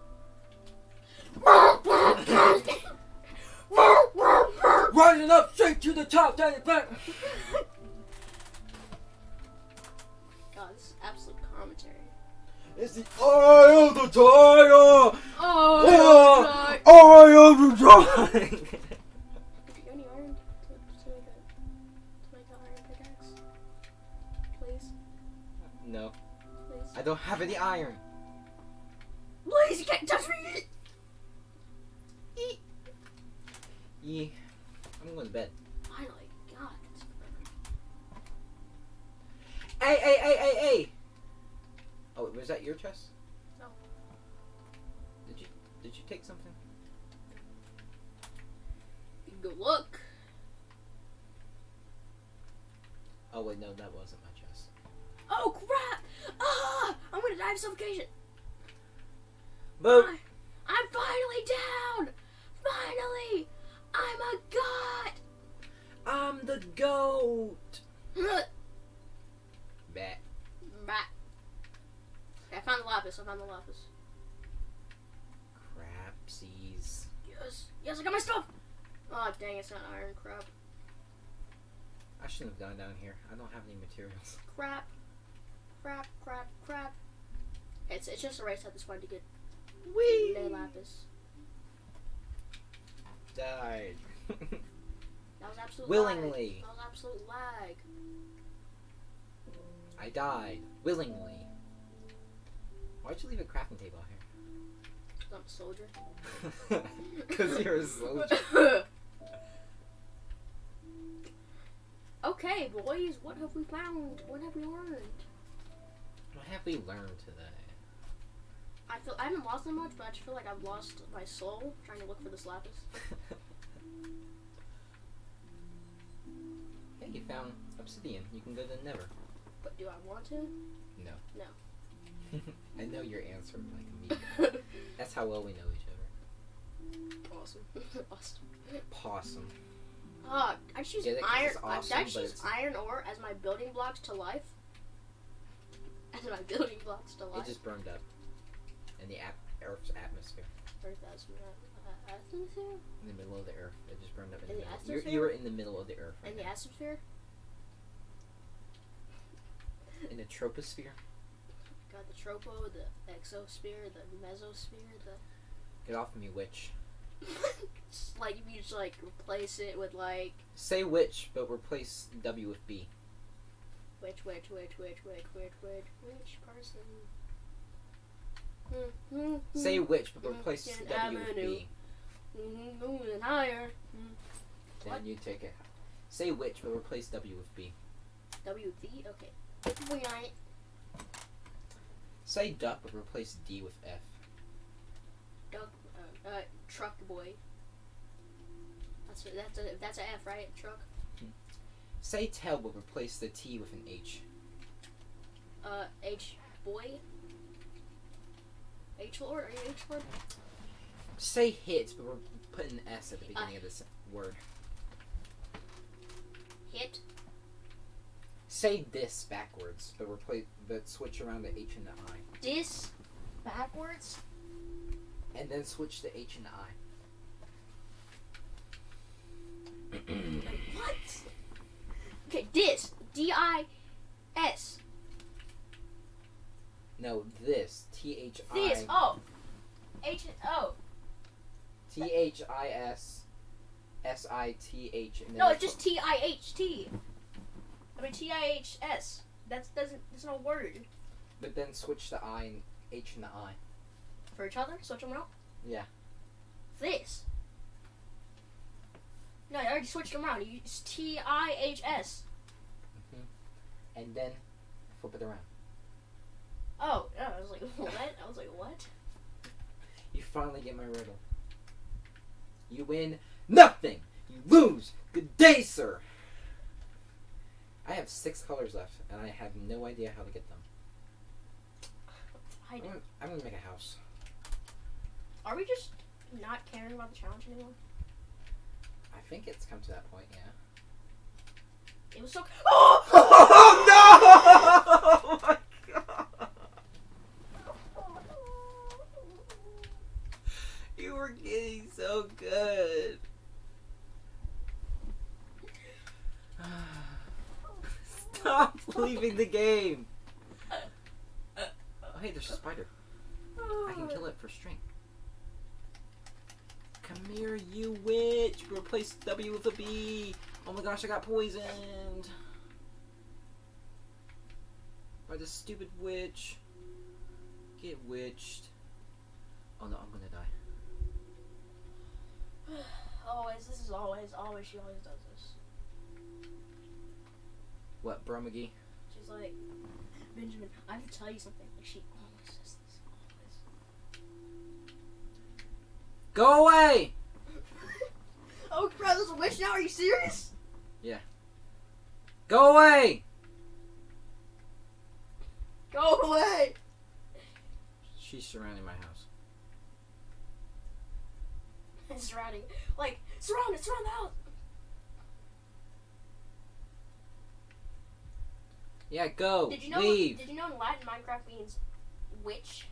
Rising up straight to the top, down the back. God, this is absolute commentary. It's the Eye of the Tiger! Oh, Eye of the Tiger! Did you any iron to, to make a to make an iron pickaxe? Please, no, please, I don't have any iron. please! You can't touch me. Yeah, I'm going to bed. Finally, God. Hey, hey, hey, hey, hey! Oh, was that your chest? No. Did you did you take something? You can go look. Oh wait, no, that wasn't my chest. Oh crap! Ah! I'm gonna die of suffocation. Boop. I, I'm finally down. Finally, I'm a god. I'm the goat. Bah. Bat. Okay, I found the lapis. I found the lapis. Crapsies. Yes, yes, I got my stuff. Oh dang, it's not iron. Crap, I shouldn't have gone down here. I don't have any materials. crap, crap, crap, crap. It's it's just a race at this point to get Wee. day lapis. Died. That was absolute Willingly. Lag. That was absolute lag. I died willingly. Why'd you leave a crafting table out here? I'm a soldier. Because you're a soldier. okay, boys, what have we found? What have we learned? What have we learned today? I feel I haven't lost that much, but I just feel like I've lost my soul trying to look for this lapis. hey, you found obsidian. You can go to Nether. But do I want to? No. No. I know your answer like me. That's how well we know each other. awesome. awesome. Possum. Ah, I just use Yeah, iron. I- awesome, I just use iron ore as my building blocks to life. As my building blocks to life. It just burned up in the ap- Earth's atmosphere. Earth's atmosphere. Uh, atmosphere. In the middle of the Earth, it just burned up. In, in the, the atmosphere. You were in the middle of the Earth. Right in the atmosphere. In the troposphere. Got the tropo, the exosphere, the mesosphere, the. Get off of me, witch. like you just like replace it with like. Say which, but replace W with B. Which, which, which, which, which, which, which, which person? Hmm, hmm, hmm. Say which, but replace an W with. B. Mhm, moving higher. Hmm. Then What? you take it. Say which, but replace W with B. W V okay. We on. Say duck, but replace D with F. Duck, uh, uh, truck boy. That's a, that's a that's a F right? Truck. Say tail, but replace the T with an H. Uh, H boy. H Lord, are you H Lord? Say hit, but we're putting an S at the uh, beginning of this word. Hit. Say this backwards, but replace but switch around the H and the I, Dis. Backwards. and then switch the H and the I. What? Okay, dis. D I S. no, this T H This. Oh. H O. T H I S S I T H. and then No, it's just T I H T. I mean T I H S. That's doesn't. There's no word But then switch the I and H and the I. for each other. Switch them out. Yeah. This. No, I already switched them around. You- It's T I H S. Mm-hmm. And then flip it around. Oh, yeah, I was like, what? I was like, what? You finally get my riddle. You win nothing. You lose. Good day, sir. I have six colors left, and I have no idea how to get them. I I'm gonna, I'm gonna make a house. Are we just not caring about the challenge anymore? I think it's come to that point, yeah. It was so. Oh! oh no! Oh my god! You were getting so good. Stop leaving the game. Oh, hey, there's a spider. I can kill it for strength. Come here, you witch! Replace W with a B. Oh my gosh, I got poisoned by this stupid witch. Get witched. Oh no, I'm gonna die. always, this is always, always, she always does this. What, bro McGee? She's like, Benjamin, I have to tell you something. Like, she always does this. Always. Go away! Oh crap, there's a witch now? Are you serious? Yeah. Go away! Go away. She's surrounding my house. It's surrounding. Like, surround it, surround the house. Yeah, go. Did you know? Leave. Did you know in Latin Minecraft means witch?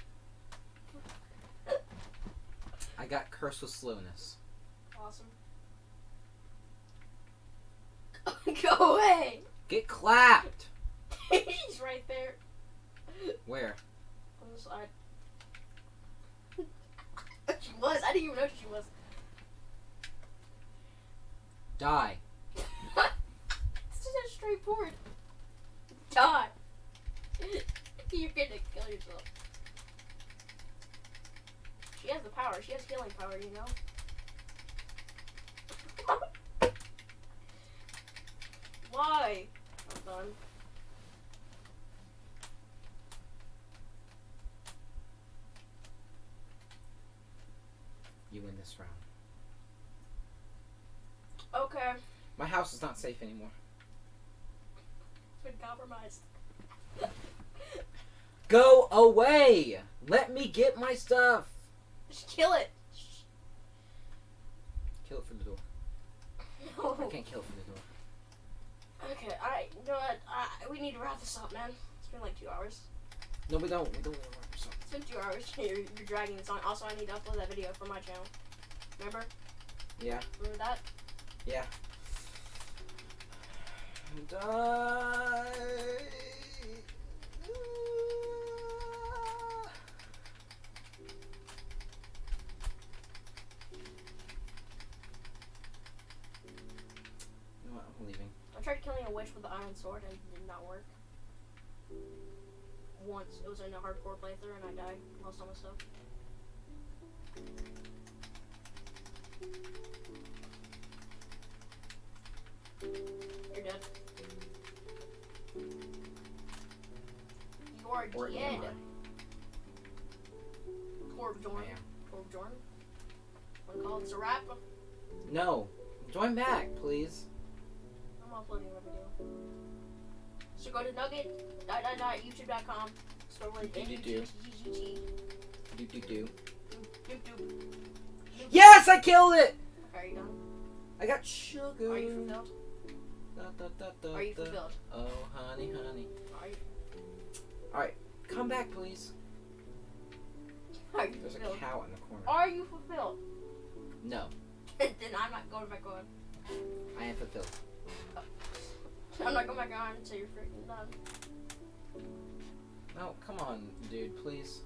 I got cursed with slowness. Awesome. Go away. Get clapped. He's right there Where? on the side. she was. I didn't even know she was. Die. it's just a straightforward. Die. You're gonna kill yourself. She has the power. She has healing power, you know? Why? I'm done. You win this round. Okay. My house is not safe anymore. It's been compromised. Go away. Let me get my stuff. Just kill it. Kill it from the door. No. I can't kill it from the door. Okay, I you know what? I, we need to wrap this up, man. It's been like two hours. No, we don't. We don't. want to wrap this up. It's been two hours. You're, you're dragging this on. Also, I need to upload that video for my channel. Remember? Yeah. Remember that? Yeah. I'm leaving. I tried killing a witch with the iron sword and it did not work. Once. It was in a hardcore playthrough and I died. Lost all my stuff. You're dead. You are Or dead. am I? Torb Jorn. I am. Torb Jorn. One called it's a wrap. No. Join back, please. I'm uploading my video. So go to nugget dot dot dot youtube.com. Store with Do, do, do. Do do do. Yes, I killed it. Are you done? I got sugar. Are you fulfilled? Da, da, da, Are you fulfilled? Oh, honey, honey. Are you, Come back, please. are you There's a cow in the corner. Are you fulfilled? No, then I'm not going back on. I am fulfilled. I'm not going back on until you're freaking done. No, come on, dude, please.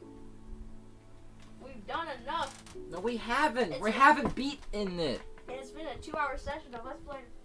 We've done enough, No, we haven't. It's we haven't beaten it. it's been a two-hour session of us playing freaking